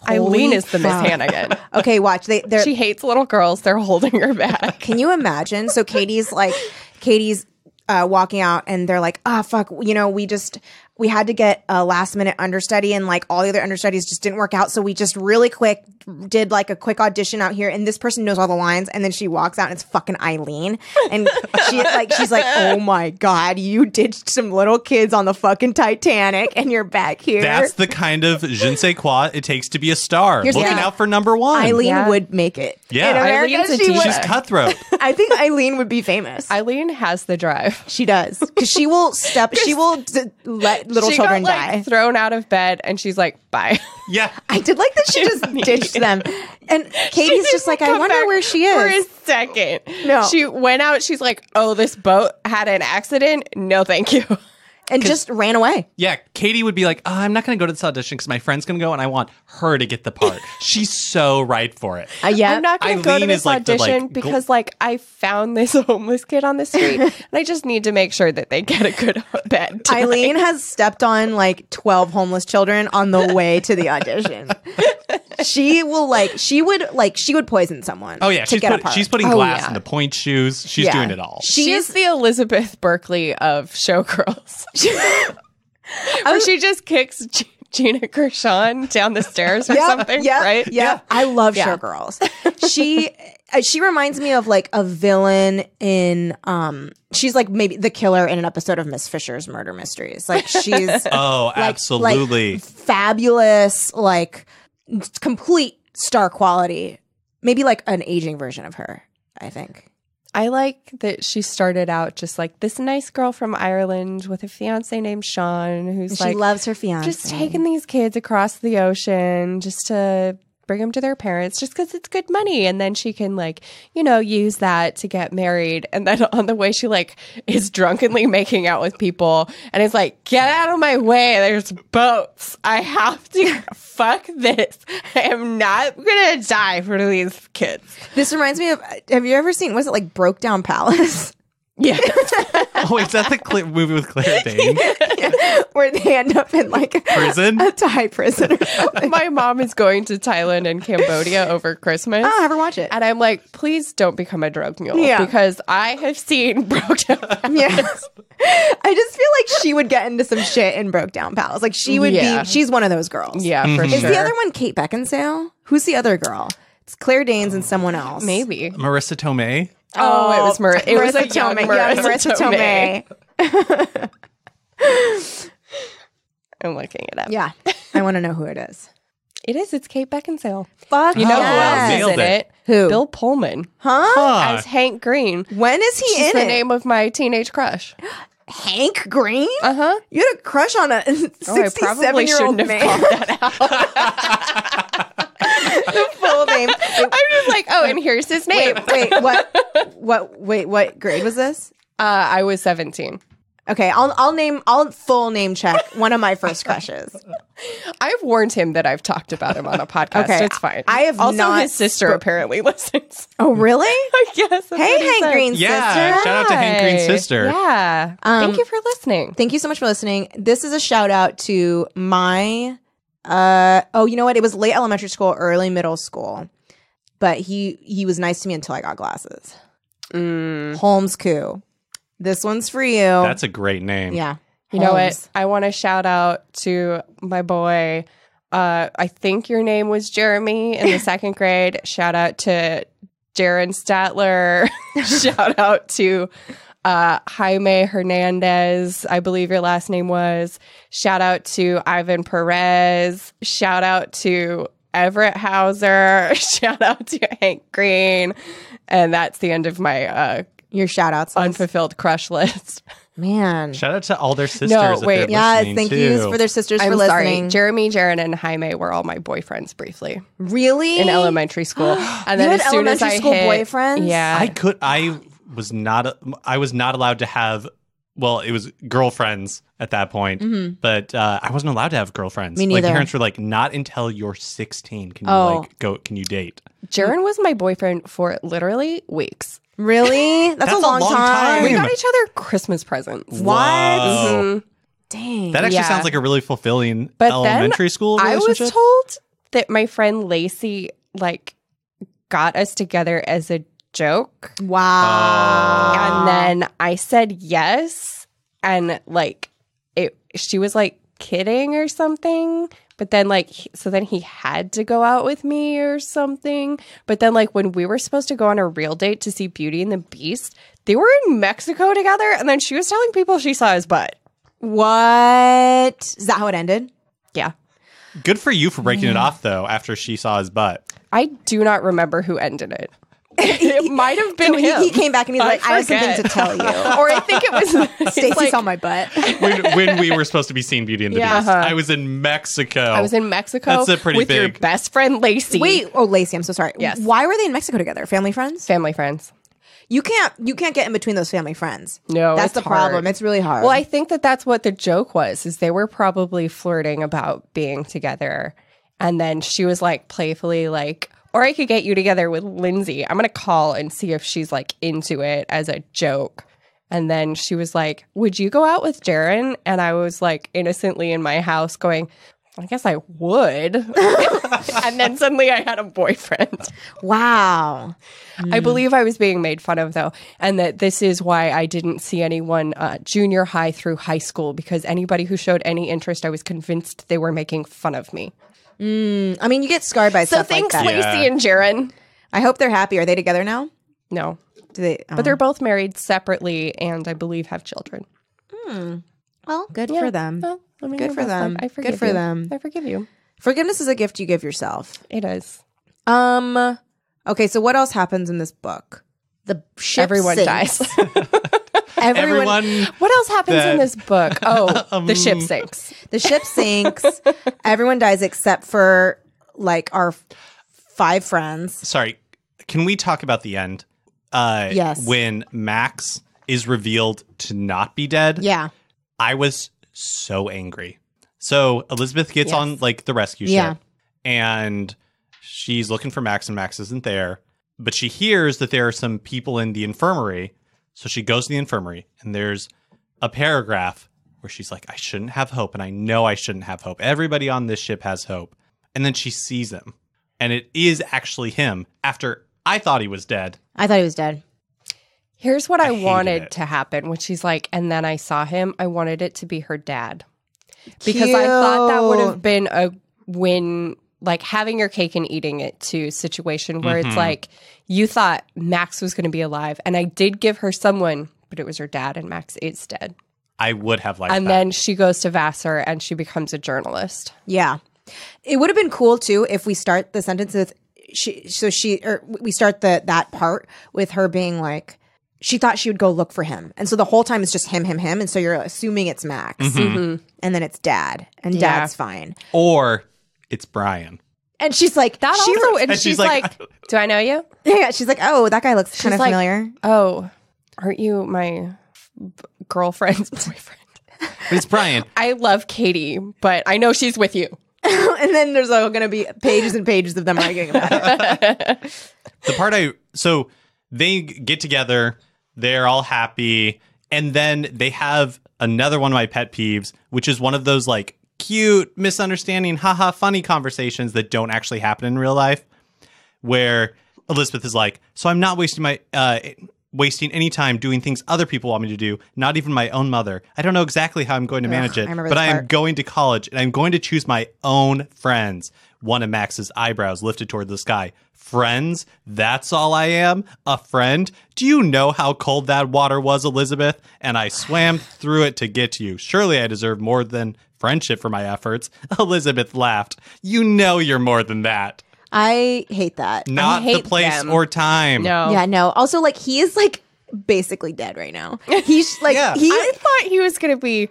Eileen is the Miss fuck. Hannigan. Okay, watch. They they're She hates little girls. They're holding her back. Can you imagine? So Katie's like, Katie's uh, walking out, and they're like, "Ah, fuck, you know, we just we had to get a last minute understudy, and like all the other understudies just didn't work out, so we just really quick did like a quick audition out here, and this person knows all the lines, and then she walks out, and it's fucking Eileen, and she like she's like, oh my god, you ditched some little kids on the fucking Titanic, and you're back here. That's the kind of je ne sais quoi it takes to be a star. Here's the Looking thing. out for number one. Eileen Yeah. would make it. Yeah. In America, Eileen's a she would- She's cutthroat. I think Eileen would be famous. Eileen has the drive. She does because she will step. she will d- let little she children got, like, die. Thrown out of bed, and she's like, "Bye." yeah. I did like that she just ditched them, and Katie's just like, I wonder where she is." For a second. No. She went out. She's like, "Oh, this boat had an accident. No, thank you." and just ran away. Yeah, Katie would be like, oh, I'm not going to go to this audition because my friend's going to go and I want her to get the part. She's so right for it. Uh, yeah, I'm not going to go to this is like the, like, audition gl- because, like, I found this homeless kid on the street, and I just need to make sure that they get a good bed. tonight. Eileen has stepped on like twelve homeless children on the way to the audition. she will like she would like she would poison someone. Oh, yeah. to She's, get a put, part. she's putting Oh, glass yeah. in the point shoes. She's Yeah. doing it all. She She's is the Elizabeth Berkley of showgirls. Where she just kicks G- Gina Gershon down the stairs or Yep, something, yep, right? Yep. I love Yeah. showgirls. she uh, she reminds me of like a villain in um she's like maybe the killer in an episode of Miss Fisher's Murder Mysteries. Like she's Oh, like- absolutely. like, fabulous, like complete star quality. Maybe like an aging version of her, I think. I like that she started out just like this nice girl from Ireland with a fiance named Sean who's she like loves her fiance. just taking these kids across the ocean just to bring them to their parents just because it's good money. And then she can like you know use that to get married. And then on the way she like is drunkenly making out with people and it's like get out of my way. There's boats. I have to fuck this. I am not gonna die for these kids. This reminds me of have you ever seen was it like Broke Down Palace? yeah oh, is that the cl- movie with Claire Danes? Where they end up in like a, Prison? a Thai prison my mom is going to thailand and cambodia over christmas Oh, ever watch it? And I'm like, please don't become a drug mule Yeah. because I have seen broke down. Yes. I just feel like she would get into some shit in Broke Down Palace. Like she would Yeah. be she's one of those girls. Yeah, mm-hmm. for Is sure. the other one Kate Beckinsale? Who's the other girl? It's Claire Danes and someone else. Maybe. Marisa Tomei? Oh, it was Mar- it was a Tomei. Marisa, Yeah, Marisa Tomei. Tomei. I'm looking it up. Yeah. I want to know who it is. It is. It's Kate Beckinsale. Fuck You know who else is Nailed in it. it? Who? Bill Pullman Huh? Huh. as Hank Green. When is he She's in the it? name of my teenage crush. Hank Green? Uh huh. You had a crush on a Oh, I 67 probably year old shouldn't have man. called that out. the full name. I'm just like, oh, and here's his name. Wait, wait, what? What? Wait, what grade was this? Uh, I was 17. Okay, I'll I'll name I'll full name check one of my first crushes. I've warned him that I've talked about him on a podcast. Okay, it's fine. I have also not his sister spo- apparently listens. Oh, really? I guess. Hey, what he Hank said. Green's Yeah, sister. shout out to Hank Green's sister. Yeah. Um, Thank you for listening. Thank you so much for listening. This is a shout out to my uh oh, you know what? It was late elementary school, early middle school. But he he was nice to me until I got glasses. Mm. Holmes Koo. This one's for you. That's a great name. yeah. You know what? I want to shout out to my boy. Uh, I think your name was Jeremy in the second grade. Shout out to Jaron Statler. shout out to uh, Jaime Hernandez. I believe your last name was. Shout out to Ivan Perez. Shout out to Everett Hauser. shout out to Hank Green. And that's the end of my uh, Your shout outs. unfulfilled crush list. Man. Shout out to all their sisters. No, wait. they're Yes, thank too. you for their sisters I'm for sorry. listening. Jeremy, Jaron, and Jaime were all my boyfriends briefly really? in elementary school. And You then had as soon as elementary I school hit, boyfriends? yeah, I could. I was not. I was not allowed to have. Well, it was girlfriends at that point, but uh, I wasn't allowed to have girlfriends. Mm-hmm. Me Like neither. parents were like, not until you're 16 can you Oh. like go. Can you date? Jaron was my boyfriend for literally weeks. Really? That's, That's a a long, long time. We got each other Christmas presents. What? Whoa. Mhm. Dang. That actually Yeah. sounds like a really fulfilling But then elementary school I was told that my friend Lacey like got us together as a joke, wow. and then I said yes, and like it, she was like kidding or something. But then, like, so then he had to go out with me or something. But then, like, when we were supposed to go on a real date to see Beauty and the Beast, they were in Mexico together. And then she was telling people she saw his butt. what? Is that how it ended? Yeah. Good for you for breaking it off though. After she saw his butt. I do not remember who ended it. It might have been he, him. he came back and he's I like, I have something to tell you. or I think it was it's Stacy like- saw my butt. When, when we were supposed to be seeing Beauty and the Yeah. Beast, Uh-huh. I was in Mexico. I was in Mexico That's a pretty with your big- best friend Lacey. Wait, oh Lacey, I'm so sorry. Yes. Why were they in Mexico together? Family friends? family friends. You can't you can't get in between those family friends. No, that's it's the problem. hard. It's really hard. Well, I think that that's what the joke was. Is they were probably flirting about being together, and then she was like playfully like, "Or I could get you together with Lindsay. I'm gonna call and see if she's like into it as a joke." And then she was like, "Would you go out with Jaron?" And I was like innocently in my house going. I guess I would. and then suddenly I had a boyfriend. wow. I believe I was being made fun of though, and that this is why I didn't see anyone uh, junior high through high school because anybody who showed any interest, I was convinced they were making fun of me. I mean, you get scarred by So stuff thanks, like that. Lacey Yeah. and Jaron. I hope they're happy. Are they together now? No, Do they? but they're both married separately, and I believe have children. well, good Yeah. for them. Well, I mean, Good they're for both them. fine. I Good forgive for you. them. I forgive you. Forgiveness is a gift you give yourself. It is. Um. Okay, so what else happens in this book? The ship Everyone sinks. dies. Everyone, Everyone. what else happens That- in this book? Oh, the ship Um, sinks. The ship sinks. Everyone dies except for like our f- five friends. Sorry, can we talk about the end? Uh, Yes. When Max is revealed to not be dead, Yeah. I was so angry. So Elizabeth gets Yes. on like the rescue ship, Yeah. and she's looking for Max, and Max isn't there. But she hears that there are some people in the infirmary, so she goes to the infirmary, and there's a paragraph where she's like, "I shouldn't have hope, and I know I shouldn't have hope. Everybody on this ship has hope." And then she sees him, and it is actually him. After I thought he was dead, I thought he was dead. Here's what I, hated wanted it. to happen, when she's like, and then I saw him. I wanted it to be her dad because I thought that would have been a win, like having your cake and eating it too situation where Mm-hmm. it's like you thought Max was going to be alive, and I did give her someone, but it was her dad, and Max is dead. I would have liked and that. then she goes to Vassar and she becomes a journalist. Yeah. It would have been cool too if we start the sentence with she so she or we start the that part with her being like she thought she would go look for him. And so the whole time it's just him him him and so you're assuming it's Max. Mm-hmm. And then it's dad and Yeah. dad's fine. or it's Brian. And she's like That she also, and, and she's, she's like, like, "Do I know you? Yeah, she's like, "Oh, that guy looks kind of like- familiar." Oh, aren't you my b- girlfriend's boyfriend?" But it's Brian. I love Katie, but I know she's with you. and then there's all going to be pages and pages of them arguing about it. the part I so they get together, they're all happy, and then they have another one of my pet peeves, which is one of those like cute misunderstanding, haha, funny conversations that don't actually happen in real life, where Elizabeth is like, "So I'm not wasting my uh, wasting any time doing things other people want me to do, not even my own mother. I don't know exactly how I'm going to manage I it, remember but I am going to college and I'm going to choose my own friends. One of Max's eyebrows lifted toward the sky. Friends? That's all I am? A friend? Do you know how cold that water was, Elizabeth? And I swam through it to get to you. Surely I deserve more than friendship for my efforts. Elizabeth laughed. You know you're more than that. I hate that. Not the hate place them. or time. No, Yeah, no. Also, like he is like basically dead right now. He's like Yeah. he. I thought he was going to be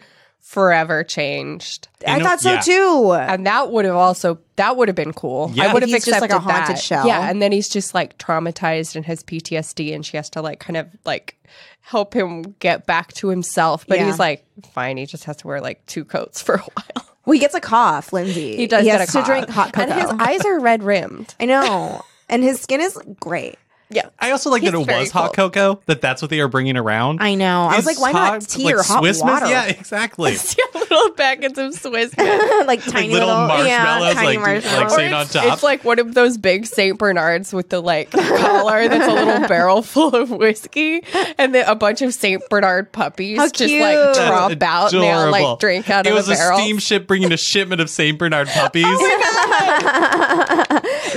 forever changed, I know- thought so yeah. too. and that would have also that would have been cool. Yeah. I would have He's just like a accepted haunted that. shell. Yeah, and then he's just like traumatized and has PTSD, and she has to like kind of like help him get back to himself. But Yeah. he's like fine. He just has to wear like two coats for a while. Well, he gets a cough, Lindsay. He does He get has a to cough. drink hot cocoa. and his eyes are red rimmed. I know, and his skin is great. Yeah, I also like that it was hot cocoa, that that's what they are bringing around. I know. I was like, why not tea like or hot Swiss water? Yeah, exactly. little packets of Swiss. like tiny little yeah, marshmallows, tiny like- marshmallows. like sitting on it's, top. It's like one of those big Saint Bernards with the like collar that's a little barrel full of whiskey, and then a bunch of Saint Bernard puppies How just cute. like That's drop out and they all like drink out it of was the barrel. a steamship bringing a shipment of Saint Bernard oh puppies. And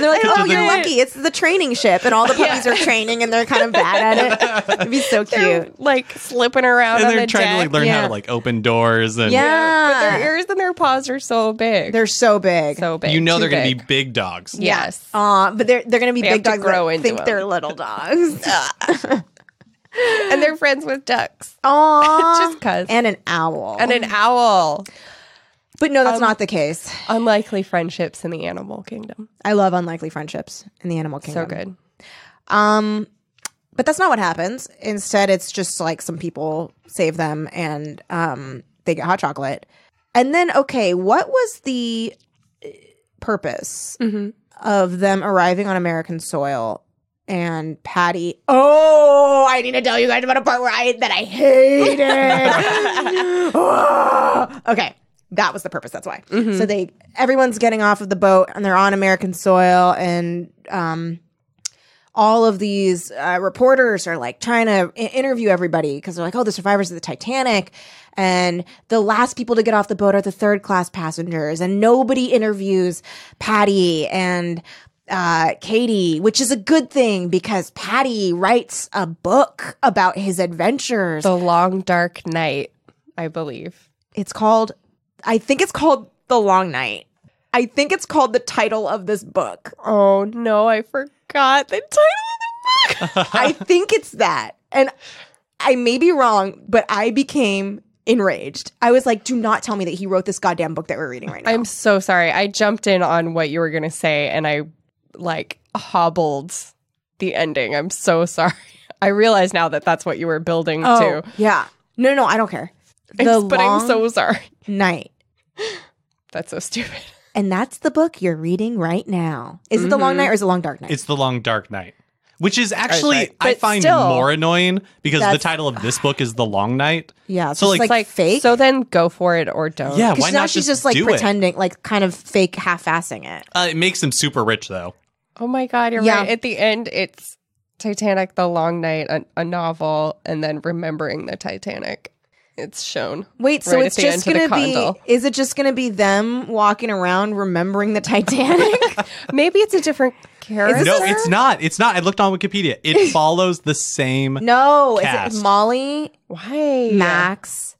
they're like, oh, you're lucky. It's the training ship, and all the puppies are training, and they're kind of bad at it. It'd be so They're, cute. like slipping around and on they're the trying to like deck. learn how to like open doors and Yeah, But their ears and their paws are so big. they're so big. so big. you know too they're going to be big dogs. Yes. Aw, but they're they're gonna be They big have to dogs grow that into think them. they're little dogs. and they're friends with ducks Aw, Just 'cause. and an owl, and an owl. but no, Um, that's not the case. Unlikely friendships in the animal kingdom. I love unlikely friendships in the animal kingdom. So good. Um, but that's not what happens. Instead, it's just like some people save them and um, they get hot chocolate. And then, okay, what was the uh, purpose Mhm. of them arriving on American soil? And Patty, oh, I need to tell you guys about a part where I that I hated. Okay, that was the purpose. That's why. So they everyone's getting off of the boat and they're on American soil, and um, all of these uh, reporters are like trying to I- interview everybody because they're like, oh, the survivors of the Titanic. And the last people to get off the boat are the third class passengers. And nobody interviews Patty and uh, Katie, which is a good thing because Patty writes a book about his adventures. The Long Dark Night, I believe. It's called, I think it's called The Long Night. I think it's called the title of this book. Oh no, I forgot the title of the book. I think it's that. And I may be wrong, but I became enraged. I was like, do not tell me that he wrote this goddamn book that we're reading right now. I'm so sorry. I jumped in on what you were going to say and I like hobbled the ending. I'm so sorry. I realize now that that's what you were building oh, to. yeah. No, no, I don't care. The It's- but I'm Long so sorry. Night. That's so stupid. And that's the book you're reading right now. Is it The Mm-hmm. Long Night or is it Long Dark Night? It's the Long Dark Night, which is actually right. I But find still- more annoying because the title of this book is The Long Night. yeah. It's so, just like- like, Like fake. So then go for it or don't. Yeah, why now not she's just, just like do it? pretending, like kind of fake half-assing it. Uh, it makes him super rich though. Oh my god, you're Yeah. right. At the end, it's Titanic: The Long Night, a, a novel, and then remembering the Titanic. It's shown. Wait, so Right at it's just gonna be? Is it just gonna be them walking around remembering the Titanic? Maybe it's a different character. No, it's not. It's not. I looked on Wikipedia. It follows the same. no, is it Molly, Why? Max,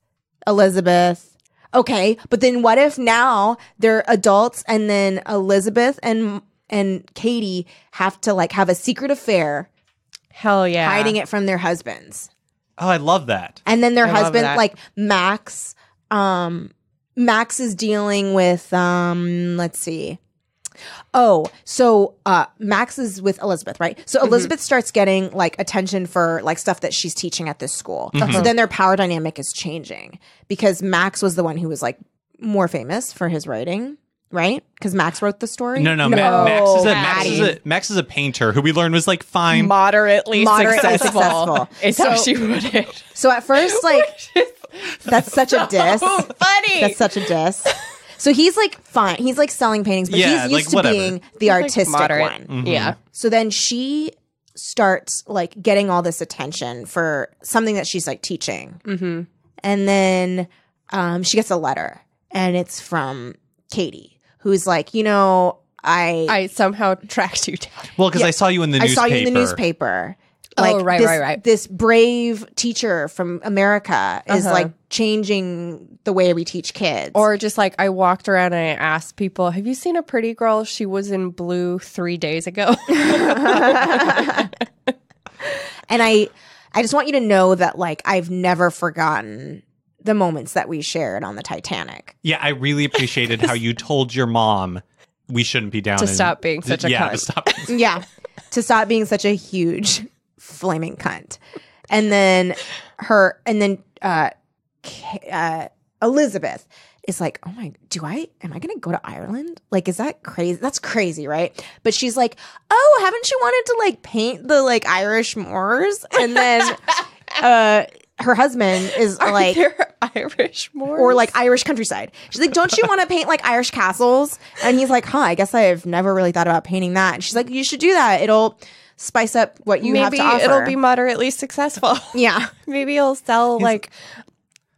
Elizabeth. Okay, but then what if now they're adults and then Elizabeth and and Katie have to like have a secret affair, Hell yeah. hiding it from their husbands. Oh, I love that. And then their I husband like Max um Max is dealing with um let's see. Oh, so uh Max is with Elizabeth, right? So Mm-hmm. Elizabeth starts getting like attention for like stuff that she's teaching at this school. Mm-hmm. So then their power dynamic is changing because Max was the one who was like more famous for his writing, right? Because Max wrote the story. No, no, Ma- Max is a Max is a Max is a painter who we learned was like fine. Moderately, Moderately successful. successful. Is how So- she put it. So at first, like that's such a diss. funny. That's such a diss. So he's like fine. He's like selling paintings, but Yeah, he's like, used to whatever. being the artistic moderate. one. Yeah. So then she starts like getting all this attention for something that she's like teaching. Mm-hmm. And then um, she gets a letter, and it's from Katie, who's like, you know, I I somehow tracked you down. Well, because I saw you in the I newspaper. saw you in the newspaper. Oh, right, this, right, right. This brave teacher from America is Uh-huh. like changing the way we teach kids. Or just like I walked around and I asked people, "Have you seen a pretty girl? She was in blue three days ago." And I I just want you to know that like I've never forgotten the moments that we shared on the Titanic. Yeah, I really appreciated how you told your mom we shouldn't be down To in- stop being such a yeah, cunt. to stop. Yeah. to stop being such a huge flaming cunt. And then her and then uh, uh Elizabeth is like, "Oh my, do I am I going to go to Ireland? Like is that crazy? That's crazy, right?" But she's like, "Oh, haven't you wanted to like paint the like Irish moors?" And then uh her husband is like They're Irish more, or like Irish countryside. She's like, "Don't you want to paint like Irish castles?" And he's like, "Huh, I guess I've never really thought about painting that." And she's like, "You should do that. It'll spice up what you have maybe to offer." it'll be moderately successful. yeah. maybe you'll sell like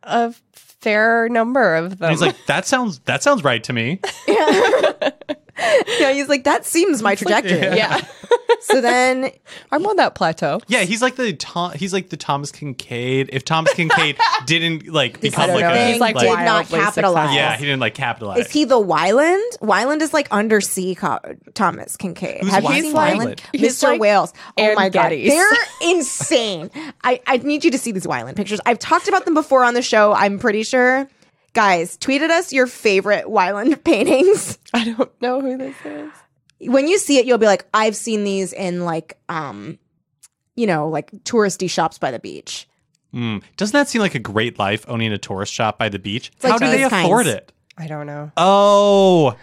a fair number of them. He's like, that sounds that sounds right to me. Yeah, he's like, "That seems my trajectory." yeah, So then, I'm on that plateau. Yeah, he's like the Tom. He's like the Thomas Kinkade. If Thomas Kinkade didn't like become don't like know. a He's, like, did not capitalize. yeah, he didn't like capitalize. Is he the Wyland? Wyland is like undersea co- Thomas Kinkade. Who's Have you Wyland? seen Wyland? Wyland? Mr. like Wales. Oh Ann my god, Geddes. they're insane. I I need you to see these Wyland pictures. I've talked about them before on the show. I'm pretty sure. Guys, tweeted us your favorite Wyland paintings. I don't know who this is. When you see it, you'll be like, I've seen these in like um, you know, like touristy shops by the beach. Mm. Doesn't that seem like a great life owning a tourist shop by the beach? like How do they these kinds. afford it? I don't know. Oh,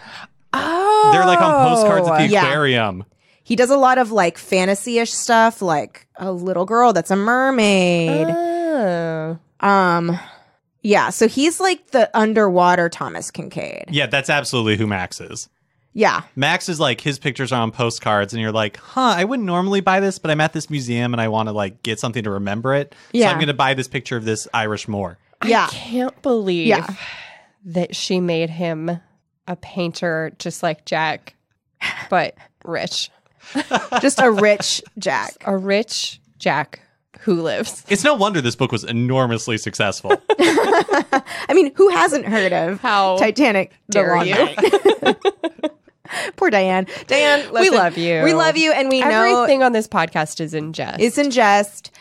Oh, they're like on postcards at the Yeah. aquarium. He does a lot of like fantasy-ish stuff, like a little girl that's a mermaid. Oh. Um, yeah. So he's like the underwater Thomas Kinkade. Yeah, that's absolutely who Max is. Yeah. Max is like his pictures are on postcards, and you're like, huh, I wouldn't normally buy this, but I'm at this museum and I want to like get something to remember it. Yeah. So Yeah. I'm going to buy this picture of this Irish Moor. Yeah. I can't believe Yeah. that she made him a painter just like Jack, but rich. Just a rich Jack. A rich Jack who lives. It's no wonder this book was enormously successful. I mean, who hasn't heard of How Titanic? Dare Long you. Night? Poor Diane. Diane, We love you. We love you, and we know Everything on this podcast is in jest. it's in jest.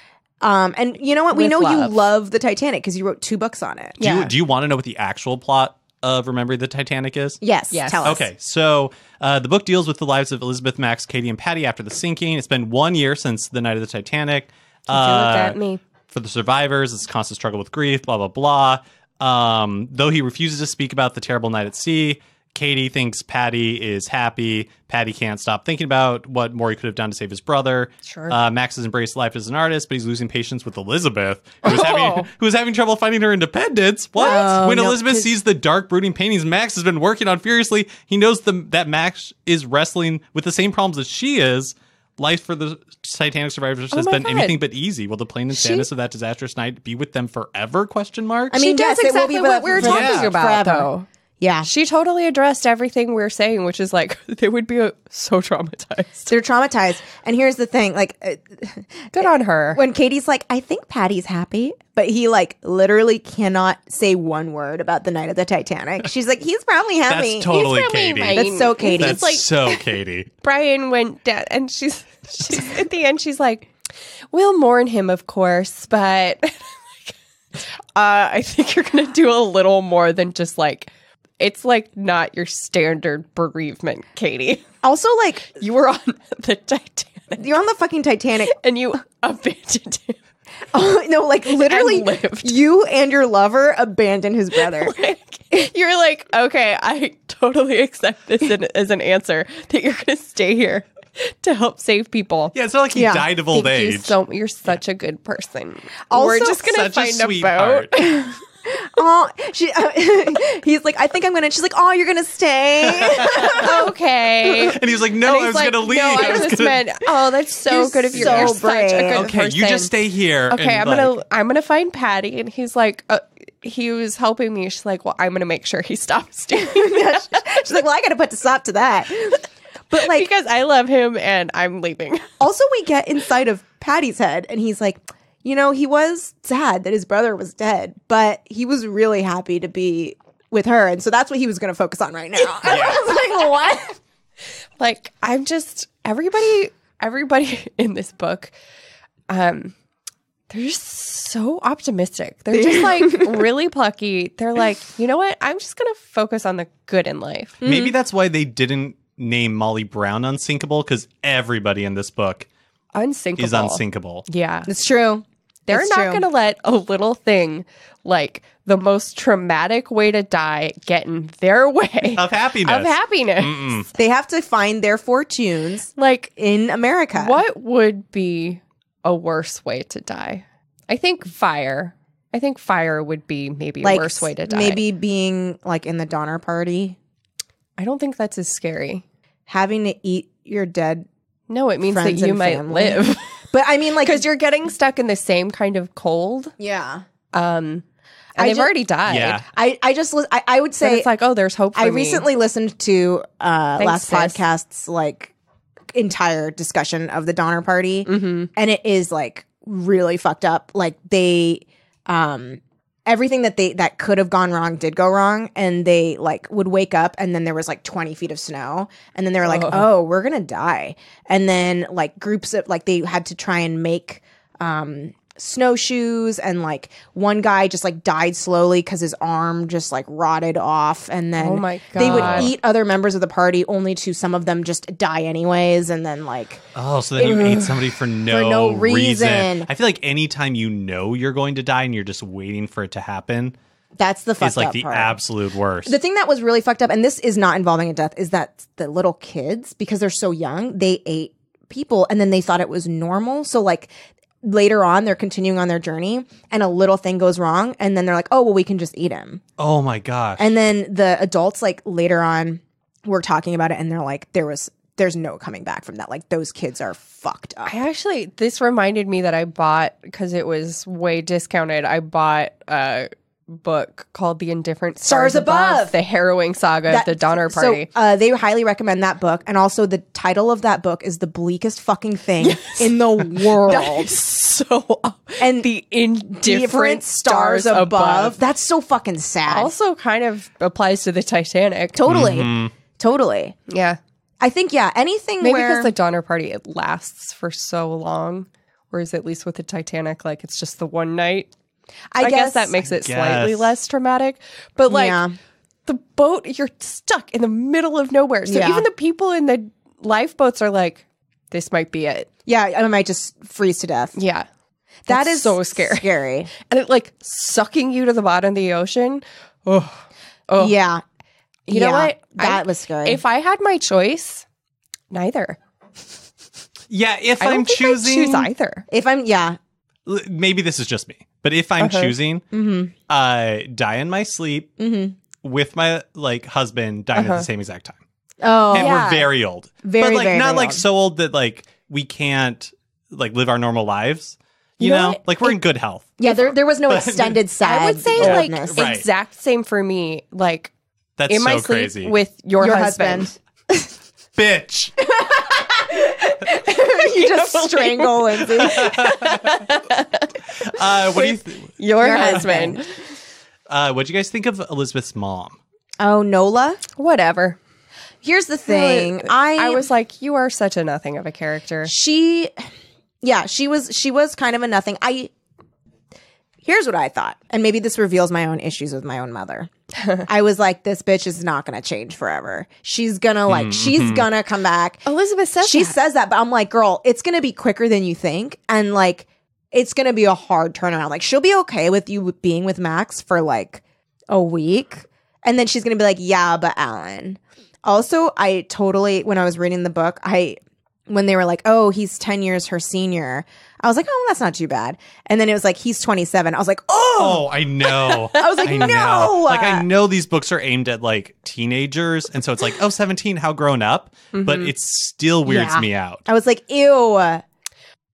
Um, and you know what? We With know love. you love the Titanic because you wrote two books on it. Do you Yeah. do you want to know what the actual plot of Remembering the Titanic is? Yes. Yes. Tell us. Okay, so uh, the book deals with the lives of Elizabeth, Max, Katie, and Patty after the sinking. It's been one year since the night of the Titanic. Don't look Uh, at me. For the survivors, it's a constant struggle with grief, blah, blah, blah. Um, though he refuses to speak about the terrible night at sea, Katie thinks Patty is happy. Patty can't stop thinking about what more he could have done to save his brother. Sure. Uh, Max has embraced life as an artist, but he's losing patience with Elizabeth, who is Oh. having who having trouble finding her independence. What? Oh, when no, Elizabeth 'cause- sees the dark, brooding paintings Max has been working on furiously, he knows the, that Max is wrestling with the same problems that she is. Life for the Titanic survivors has Oh my been God. anything but easy. Will the plain and She- sadness of that disastrous night be with them forever? Question mark. I mean, she does yes, it will exactly be what we were talking Yeah. about, forever. though. Yeah. She totally addressed everything we are saying, which is like they would be uh, so traumatized. They're traumatized. And here's the thing like, uh, Good on her. when Katie's like, I think Patty's happy, but he like literally cannot say one word about the night of the Titanic. She's like, he's probably happy. That's totally He's probably Katie. right. That's so Katie. That's like- so Katie. Brian went down, and she's she's at the end. She's like, "We'll mourn him, of course, but uh, I think you're gonna do a little more than just like." It's like not your standard bereavement, Katie. also, like, You were on the Titanic you're on the fucking Titanic. and you abandoned him. Oh, no, like literally, And you and your lover abandoned his brother. Like, you're like, okay, I totally accept this in, as an answer that you're going to stay here to help save people. Yeah, it's not like he Yeah. died of old Thank you age. so. You're such a good person. Also, We're just gonna Such a find a, sweetheart. boat. oh, she, uh, he's like, I think I'm gonna. She's like, oh, you're gonna stay. okay. and he was like, "No, And I was like, gonna leave. No, I, was just gonna- meant. Oh, that's so You're good of you. so You're such a brave. good okay, person. you just stay here." Okay, and, I'm gonna I'm gonna find Patty, and he's like, uh, he was helping me. She's like, well, I'm gonna make sure he stops doing that She's like, well, I gotta put a stop to that. But like, because I love him, and I'm leaving. also we get inside of Patty's head, and he's like, you know, he was sad that his brother was dead, but he was really happy to be with her, and so that's what he was gonna focus on right now. I was like, what? like i'm just everybody everybody in this book um they're just so optimistic. They're just like really plucky. They're like you know what? I'm just gonna focus on the good in life. Maybe that's why they didn't name Molly Brown unsinkable because everybody in this book unsinkable. is unsinkable. yeah. It's true. They're It's not gonna let a little thing like the most traumatic way to die get in their way Of happiness. of happiness They have to find their fortunes like in America. What would be a worse way to die? I think fire. I think fire would be maybe a worse way to die. Maybe being like in the Donner Party, I don't think that's as scary. having to eat your dead. No, it means that you might family. live But I mean, like, because you're getting stuck in the same kind of cold. yeah. Um, and I they've ju- already died. Yeah. I I just lis- I, I would But say it's like, oh, there's hope. For I me. recently listened to uh Thanks, last sis. podcast's like entire discussion of the Donner Party, Mhm. and it is like really fucked up. Like they, um, everything that they that could have gone wrong did go wrong, and they like would wake up, and then there was like twenty feet of snow, and then they were like, Oh. oh, we're gonna die, and then like groups of like they had to try and make um snowshoes and like one guy just like died slowly because his arm just like rotted off and then Oh my they would eat other members of the party only to some of them just die anyways and then like Oh, so then you mm. ate somebody for no, no reason. I feel like anytime you know you're going to die and you're just waiting for it to happen, that's the fucked it's like up the part. absolute worst. the thing that was really fucked up and this is not involving a death is that the little kids because they're so young they ate people and then they thought it was normal so like later on they're continuing on their journey and a little thing goes wrong and then they're like oh well we can just eat him oh my gosh. And then the adults, like later on, were talking about it, and they're like, "There was, there's no coming back from that. Like those kids are fucked up." I actually, this reminded me that I bought because it was way discounted. I bought a book called "The Indifferent Stars, Stars Above. the harrowing saga That- of the Donner Party. So uh, they highly recommend that book, and also the title of that book is the bleakest fucking thing in the world. so, and the indifferent different stars above. That's so fucking sad. also kind of applies to the Titanic. totally, Mm-hmm. totally. Yeah, I think yeah. Anything maybe where because the Donner Party it lasts for so long, whereas at least with the Titanic, like it's just the one night. I, guess, that makes it slightly less traumatic, but like yeah. the boat, you're stuck in the middle of nowhere. So Yeah. even the people in the lifeboats are like, "This might be it." yeah, I might just freeze to death. Yeah, That That's is so scary. Scary. and it like sucking you to the bottom of the ocean. Oh, oh. Yeah. You know what? That I- was scary. If I had my choice, neither. yeah, if I don't I'm think I'd choosing, choose either. if I'm yeah, l- maybe this is just me, but if I'm Uh-huh. choosing, Mm-hmm. uh, die in my sleep with my like husband dying at Uh-huh. the same exact time, oh and Yeah. we're very old, Very, but like very, not very like old. so old that like we can't like live our normal lives. You, You know know, like we're in good health. Yeah, there there was no extended sad. I would say oldness. like Right. exact same for me. Like That's in so my sleep crazy. with your, Your husband. husband. Bitch. you just strangle Lindsay. Uh, what do you th- Your, Your husband. husband. uh, what do you guys think of Elizabeth's mom? Oh, Nola. Whatever. Here's the thing. I I was like, you are such a nothing of a character. she yeah she was she was kind of a nothing i here's what i thought and maybe this reveals my own issues with my own mother i was like this bitch is not gonna change forever. She's gonna like hmm. she's mm-hmm. gonna come back. Elizabeth says she that. says that but i'm like girl it's gonna be quicker than you think and like it's gonna be a hard turnaround. Like she'll be okay with you being with max for like a week and then she's gonna be like yeah but alan. Also i totally when i was reading the book i when they were like oh he's 10 years her senior i was like oh that's not too bad and then it was like he's 27 i was like oh, Oh, I know. I was like, I no! know. Like, I know these books are aimed at like teenagers. And so it's like, oh, 17, how grown up? But mm-hmm. it still weirds Yeah. me out. i was like ew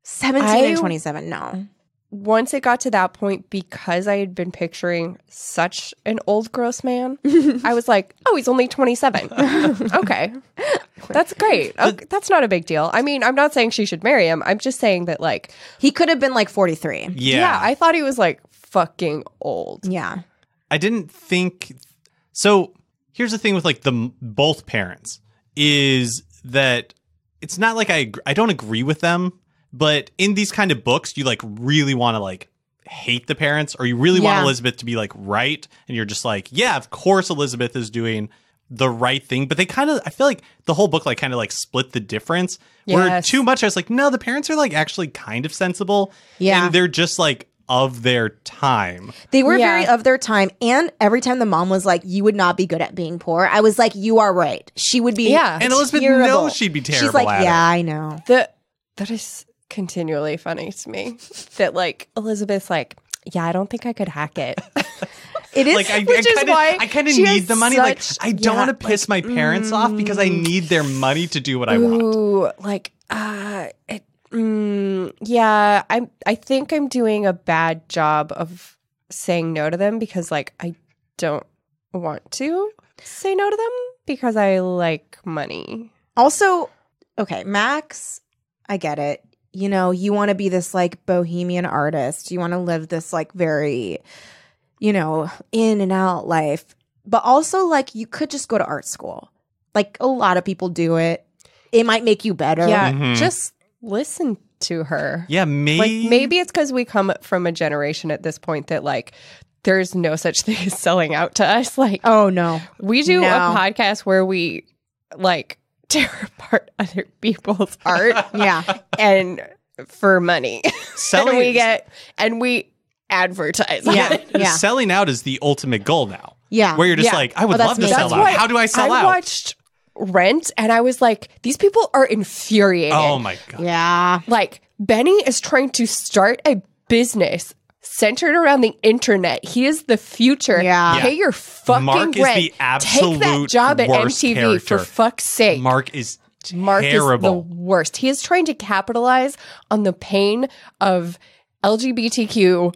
17 I- and 27 no Once it got to that point, because I had been picturing such an old gross man, I was like, oh, he's only 27. okay. That's great. Okay, that's not a big deal. I mean, I'm not saying she should marry him. I'm just saying that, like, he could have been like 43 Yeah. yeah, I thought he was like fucking old. yeah I didn't think so. Here's the thing with like the both parents is that it's not like I I don't agree with them, but in these kind of books, you like really want to like hate the parents, or you really want Elizabeth to be like right, and you're just like, yeah, of course Elizabeth is doing the right thing, but they kind of I feel like the whole book like kind of like split the difference. Where too much, I was like, no, the parents are like actually kind of sensible, Yeah. and they're just like of their time. They were Yeah. very of their time. And every time the mom was like, you would not be good at being poor, I was like, you are right. She would be. Yeah. And Elizabeth terrible. knows she'd be terrible. She's like, at it. yeah, I know. The, that is continually funny to me that, like, Elizabeth's like, yeah, I don't think I could hack it. It is. like I, Which I is kinda, why I kind of need the money. Like I don't yeah, want to piss my parents off because I need their money to do what I want. Ooh, like, uh, it, mm, yeah, I'm, I think I'm doing a bad job of saying no to them because, like, I don't want to say no to them because I like money. also, okay, Max, I get it. You know, you want to be this like bohemian artist. You want to live this like very, you know, in and out life. But also, like, you could just go to art school. Like, a lot of people do it. It might make you better. Yeah, Mhm. just listen to her. Yeah, maybe. Like, maybe it's because we come from a generation at this point that, like, there's no such thing as selling out to us. Like, Oh, no. We do No. a podcast where we like tear apart other people's art Yeah. and for money. selling and we get and we advertise. Yeah. Yeah. selling out is the ultimate goal now. Yeah. Where you're just Yeah. like, I would Oh, that's love to me. sell That's out. why How do I sell I out? watched Rent and I was like, these people are infuriated. oh my god. Yeah. Like Benny is trying to start a business centered around the internet. He is the future. Yeah. Yeah. Pay your fucking Mark is rent. the Take that job at MTV character. for fuck's sake. Mark is Mark terrible. is the worst. He is trying to capitalize on the pain of LGBTQ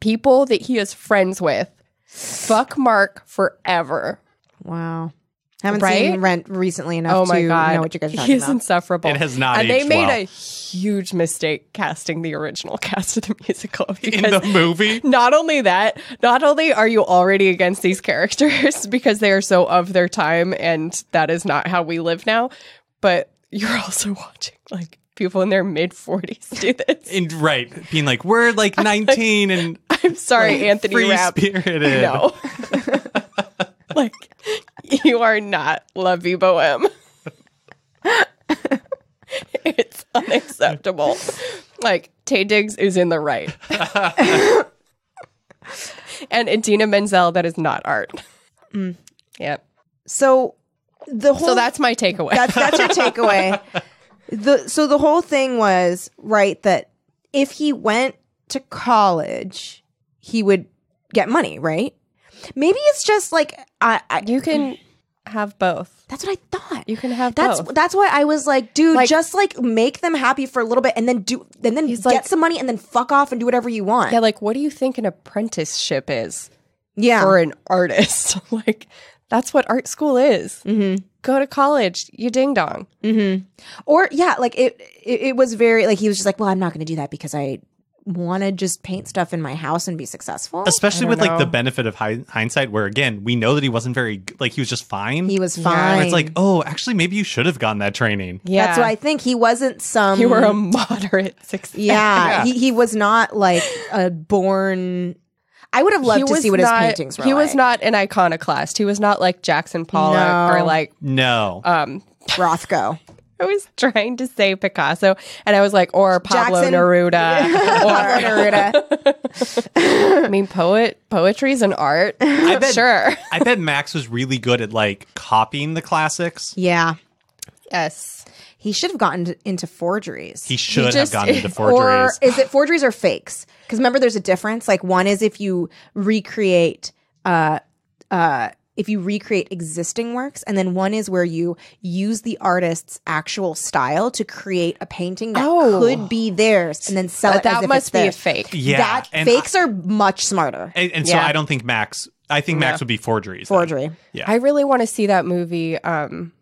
people that he is friends with. Fuck Mark forever. Wow. Haven't Right? seen Rent recently enough Oh my to god, know what you guys are talking He's about. insufferable. It has not And they aged made well. a huge mistake casting the original cast of the musical in the movie. not only that, not only are you already against these characters because they are so of their time and that is not how we live now, but you're also watching like people in their mid 40s do this. And, right, being like we're like 19 and I'm sorry, Anthony free Rapp. spirited. No. like you are not La Vie Boheme. it's unacceptable. Like Taye Diggs is in the right. and Idina Menzel, that is not art. Mm. Yeah. so the whole So that's my takeaway. that's that's your takeaway. The so the whole thing was right that if he went to college, he would get money, right? Maybe it's just like I, I you can have both. that's what I thought. You can have That's both. that's why I was like, dude, Like- just like make them happy for a little bit, and then do, and then get like- some money, and then fuck off and do whatever you want. Yeah, like what do you think an apprenticeship is yeah, for an artist? like That's what art school is. Mm-hmm. Go to college, you ding dong. Mm-hmm. Or yeah, like it, it. It was very like he was just like, well, I'm not going to do that because I want to just paint stuff in my house and be successful. Especially with don't like the benefit of hi- hindsight, where again we know that he wasn't very like he was just fine. He was fine. Where it's like, oh, actually, maybe you should have gotten that training. Yeah. That's what I think. He wasn't some. you were a moderate success. yeah, Yeah. He he was not like a born. I would have loved He to see what not- his paintings were. He was like. not an iconoclast. He was not like Jackson Pollock No. or like No, um Rothko. I was trying to say Picasso and I was like or Pablo Jackson- Neruda Pablo Neruda. I mean poet poetry is an art. I bet. sure. I bet Max was really good at like copying the classics. Yeah, Yes. he should have gotten into forgeries. He should have just- gone into forgeries. or is it forgeries or fakes? Because remember, there's a difference. Like one is if you recreate, uh, uh, if you recreate existing works, and then one is where you use the artist's actual style to create a painting that Oh. could be theirs, and then sell But it. as that if must it's be a fake. yeah, that and fakes are much smarter. I- and, and so I don't think Max. I think Max No. would be forgeries. then. Forgery. Yeah. I really want to see that movie. Um,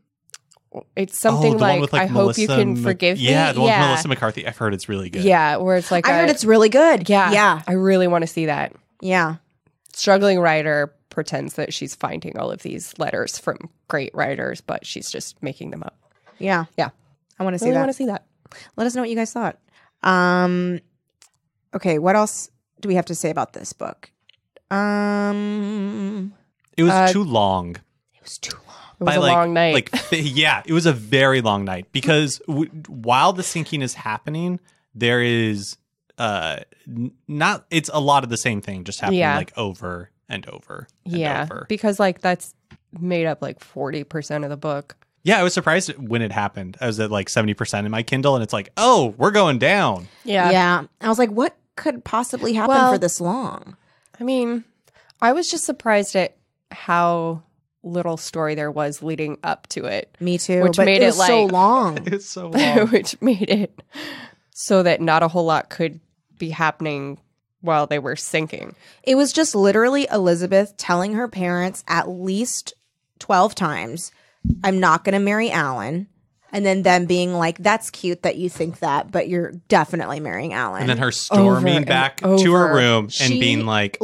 it's something oh, like, with, like I hope you can Mc- forgive me. Yeah, the one yeah. with Melissa McCarthy. I've heard it's really good. Yeah, where it's like I heard it's really good. yeah, yeah, I really want to see that. yeah. Struggling writer pretends that she's finding all of these letters from great writers, but she's just making them up. Yeah. Yeah. I want to see Really that. want to see that. Let us know what you guys thought. Um, okay, what else do we have to say about this book? Um, It was Uh, too long. it was too long. It was by a like, long night. Like, yeah, it was a very long night because w- while the sinking is happening, there is uh n- not. It's a lot of the same thing, just happening Yeah. like over and over. And yeah, over. because like that's made up like forty percent of the book. yeah. I was surprised when it happened. I was at like seventy percent in my Kindle, and it's like, oh, we're going down. Yeah, Yeah. I was like, what could possibly happen Well- for this long? I mean, I was just surprised at how little story there was leading up to it, Me too. Which but made it it, was so long. It's so long. which made it so that not a whole lot could be happening while they were sinking. It was just literally Elizabeth telling her parents at least 12 times, I'm not going to marry Alan. And then them being like, that's cute that you think that, but you're definitely marrying Alan. and then her storming and back to her over. room and being like,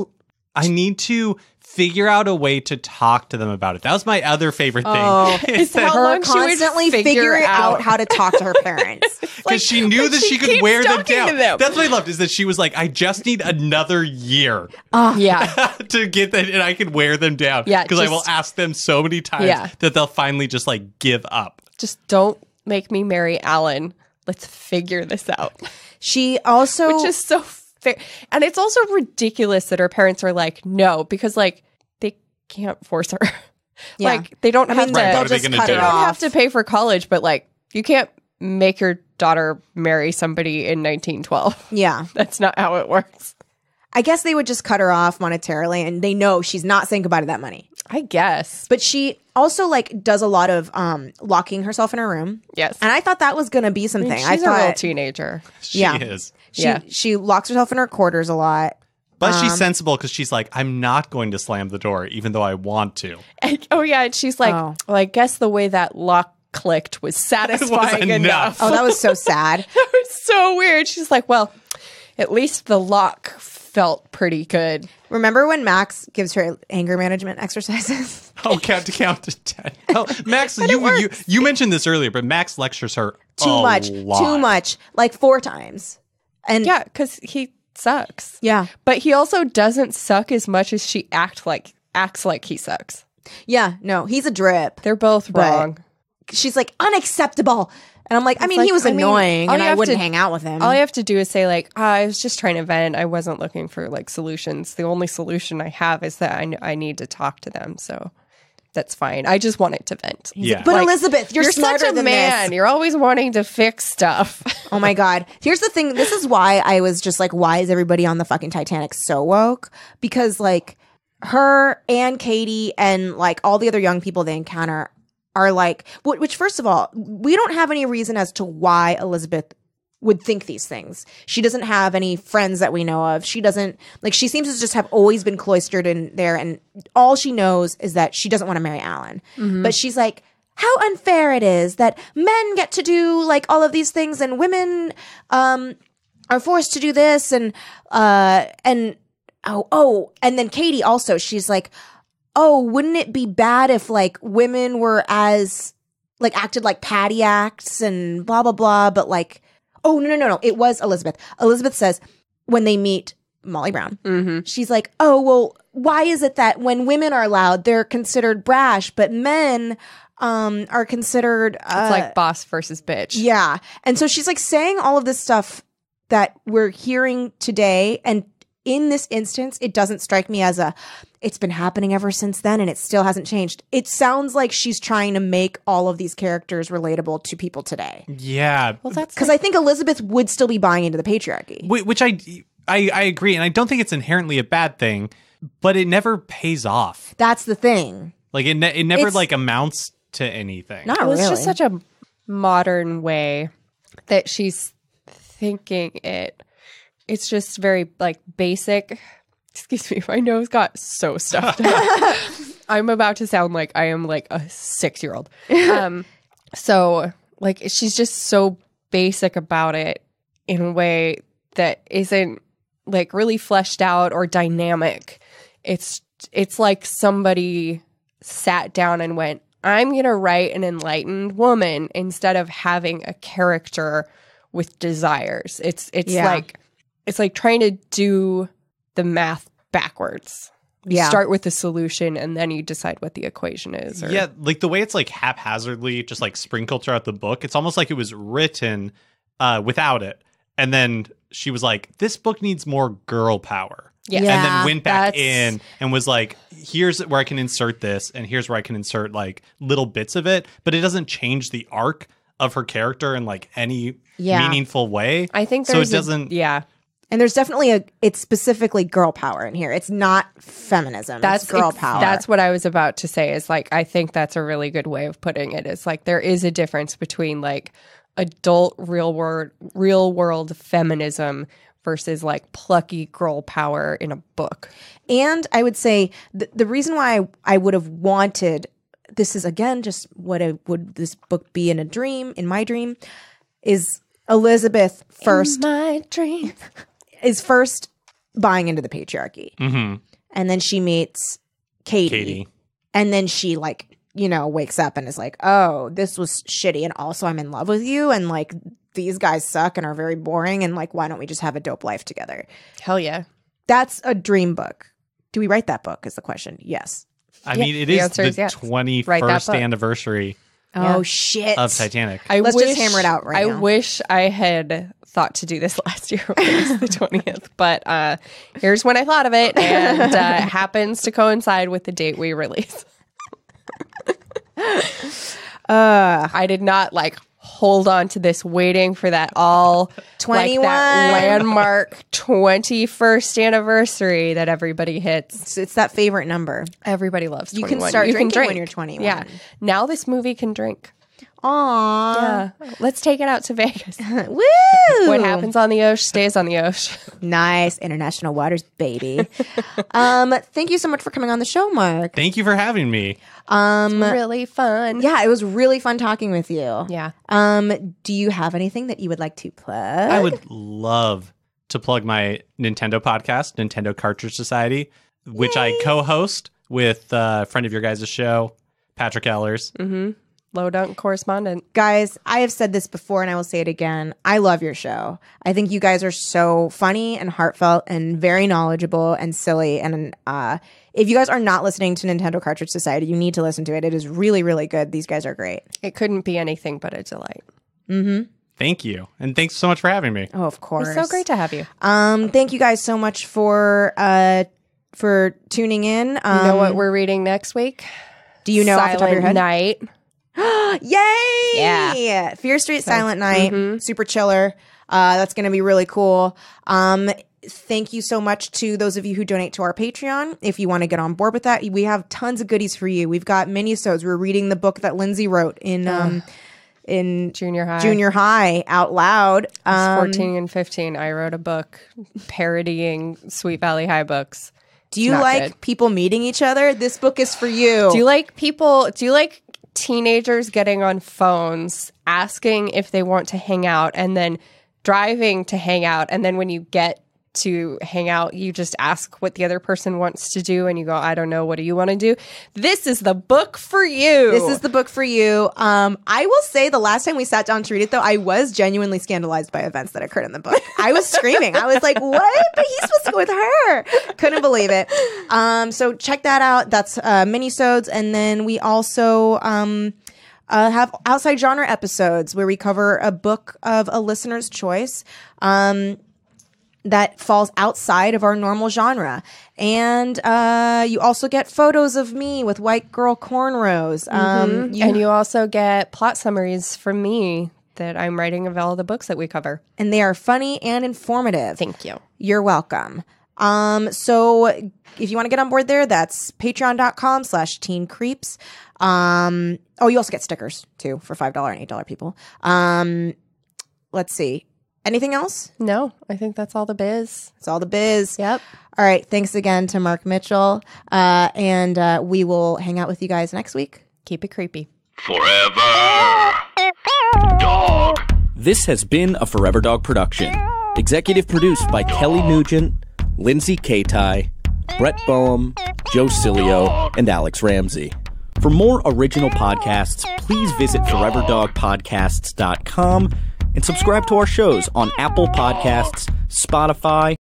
I need to figure out a way to talk to them about it. That was my other favorite thing. Oh. is that How her long she would constantly figure figuring out out- how to talk to her parents. because she knew that she she, could wear them down. them. That's what I loved is that she was like, I just need another year ah. Yeah. to get that, and I can wear them down. Yeah, because I will ask them so many times Yeah. that they'll finally just like give up. Just don't make me marry Alan. Let's figure this out. she also Which is so fair. And it's also ridiculous that her parents are like, no, because like they can't force her. Yeah. Like they don't I have mean, to Right, they'll are they just cut do? her they off. have to pay for college, but like you can't make your daughter marry somebody in 1912. Yeah. That's not how it works. I guess they would just cut her off monetarily and they know she's not saying goodbye to that money. I guess. But she also like does a lot of um locking herself in her room. Yes. And I thought that was going to be something. she's a real thought teenager. She Yeah. is. She Yeah. she locks herself in her quarters a lot. But Um, she's sensible because she's like, I'm not going to slam the door, even though I want to. And- oh yeah, and she's like, Oh. well, I guess the way that lock clicked was satisfying enough. enough. Oh, that was so sad. that was so weird. She's like, well, at least the lock felt pretty good. Remember when Max gives her anger management exercises? Oh, count to count to ten. Oh, Max, you, you you mentioned this earlier, but Max lectures her too much. lot. Too much. Like four times. And Yeah, because he sucks. yeah. But he also doesn't suck as much as she act like acts like he sucks. Yeah, no, he's a drip. They're both wrong. She's like unacceptable. And I'm like, I mean, like, he was I annoying all and I wouldn't to- hang out with him. All you have to do is say like, "Ah, I was just trying to vent. I wasn't looking for like solutions. The only solution I have is that I, I need to talk to them. So that's fine. I just wanted to vent. Yeah. but like, Elizabeth, you're, You're smarter such a than man. this. You're always wanting to fix stuff. Oh my god. Here's the thing. This is why I was just like, why is everybody on the fucking Titanic so woke? Because like her and Katie and like all the other young people they encounter are like, which first of all, we don't have any reason as to why Elizabeth would think these things. She doesn't have any friends that we know of. She doesn't like she seems to just have always been cloistered in there and all she knows is that she doesn't want to marry Alan. But she's like how unfair it is that men get to do like all of these things and women um are forced to do this and uh and oh oh and then Katie also she's like oh wouldn't it be bad if like women were as like acted like patty acts and blah blah blah but like oh no no no no it was Elizabeth Elizabeth says when they meet Molly Brown Mm-hmm. she's like oh well why is it that when women are loud they're considered brash but men um are considered uh, It's like boss versus bitch. yeah. And so she's like saying all of this stuff that we're hearing today. And in this instance, it doesn't strike me as a, it's been happening ever since then and it still hasn't changed. It sounds like she's trying to make all of these characters relatable to people today. Yeah, Well, that's Because I think Elizabeth would still be buying into the patriarchy. Wh- which I, I I agree, and I don't think it's inherently a bad thing, but it never pays off. That's the thing. Like it, ne- it never It's- like amounts to anything. Not it was really. just such a modern way that she's thinking it. It's just very like basic. Excuse me, my nose got so stuffed. up. I'm about to sound like I am like a six year old. Um, so like she's just so basic about it in a way that isn't like really fleshed out or dynamic. It's it's like somebody sat down and went, I'm going to write an enlightened woman instead of having a character with desires. It's it's Yeah. like it's like trying to do the math backwards. You Yeah. start with the solution and then you decide what the equation is. Or, Yeah, like the way it's like haphazardly just like sprinkled throughout the book. It's almost like it was written uh, without it, and then she was like, "This book needs more girl power." Yeah. Yeah. and then went back that's- in and was like, "Here's where I can insert this, and here's where I can insert like little bits of it." But it doesn't change the arc of her character in like any Yeah. meaningful way. I think so. It doesn't. yeah. And there's definitely a, it's specifically girl power in here. It's not feminism. That's it's girl ex- power. That's what I was about to say. Is like I think that's a really good way of putting it. It's like there is a difference between like adult real world real world feminism versus like plucky girl power in a book. And I would say the, the reason why I, I would have wanted this is again just what I, would this book be in a dream in my dream is Elizabeth first my dream. Is first buying into the patriarchy. Hmm and then she meets Katie, Katie. and then she like you know wakes up and is like oh this was shitty. And also I'm in love with you. And like these guys suck and are very boring. And like why don't we just have a dope life together? Hell yeah. that's a dream book. Do we write that book is the question. Yes. I Yeah, mean, it the is answer the is yes. twenty Write that first book. anniversary Yeah. oh shit of Titanic. I Let's wish, just hammer it out right now. I now. wish I had thought to do this last year when it was the twentieth, but uh, here's when I thought of it, and uh, it happens to coincide with the date we release. uh I did not like hold on to this, waiting for that all like 21. that landmark twenty first anniversary that everybody hits. it's, it's that favorite number Everybody loves. You can start you can drinking drink when you're 21. Yeah, now this movie can drink. Aww. Yeah, let's take it out to Vegas. Woo! What happens on the ocean stays on the ocean. Nice. International waters, baby. um, thank you so much for coming on the show, Mark. Thank you for having me. Um, really fun. yeah, it was really fun talking with you. Yeah. Um, do you have anything that you would like to plug? I would love to plug my Nintendo podcast, Nintendo Cartridge Society, which I co-host with uh, a friend of your guys' show, Patrick Ellers. Mm-hmm. Low dunk correspondent. guys, I have said this before and I will say it again. I love your show. I think you guys are so funny and heartfelt and very knowledgeable and silly. And uh, if you guys are not listening to Nintendo Cartridge Society, you need to listen to it. It is really, really good. These guys are great. It couldn't be anything but a delight. Thank you, and thanks so much for having me. Oh, of course. It's so great to have you. Um, thank you guys so much for uh for tuning in. Um, You know what we're reading next week? do you know off the top of your head? Night. Yay! Yeah. Fear Street Silent Night, super chiller. Uh, that's going to be really cool. Um, thank you so much to those of you who donate to our Patreon. If you want to get on board with that, we have tons of goodies for you. We've got minisodes. We're reading the book that Lindsay wrote in um, in Junior high. junior high out loud. I was Um, 14 and 15. I wrote a book parodying Sweet Valley High books. do you like good. people meeting each other? This book is for you. Do you like people? Do you like teenagers getting on phones asking if they want to hang out and then driving to hang out? And then when you get to hang out, you just ask what the other person wants to do and you go, I don't know. What do you want to do? This is the book for you. This is the book for you. Um, I will say the last time we sat down to read it, though, I was genuinely scandalized by events that occurred in the book. I was screaming. I was like, "What? But he's supposed to go with her." Couldn't believe it. Um, so check that out. That's uh, minisodes, and then we also um, uh, have outside genre episodes where we cover a book of a listener's choice. Um, that falls outside of our normal genre. And uh, you also get photos of me with white girl cornrows. Um, you- and you also get plot summaries from me that I'm writing of all the books that we cover. and they are funny and informative. Thank you. You're welcome. Um, so if you want to get on board there, that's patreon.com slash teen creeps. Um, oh, you also get stickers too for $5 and $8 people. Um, let's see. Anything else? No, I think that's all the biz. It's all the biz. Yep. All right. Thanks again to Mark Mitchell. Uh, and uh, we will hang out with you guys next week. Keep it creepy. Forever. Dog. This has been a Forever Dog production. Executive produced by Kelly Nugent, Lindsay Katai, Brett Boehm, Joe Cilio, and Alex Ramsey. For more original podcasts, please visit foreverdogpodcasts.com and subscribe to our shows on Apple Podcasts, Spotify,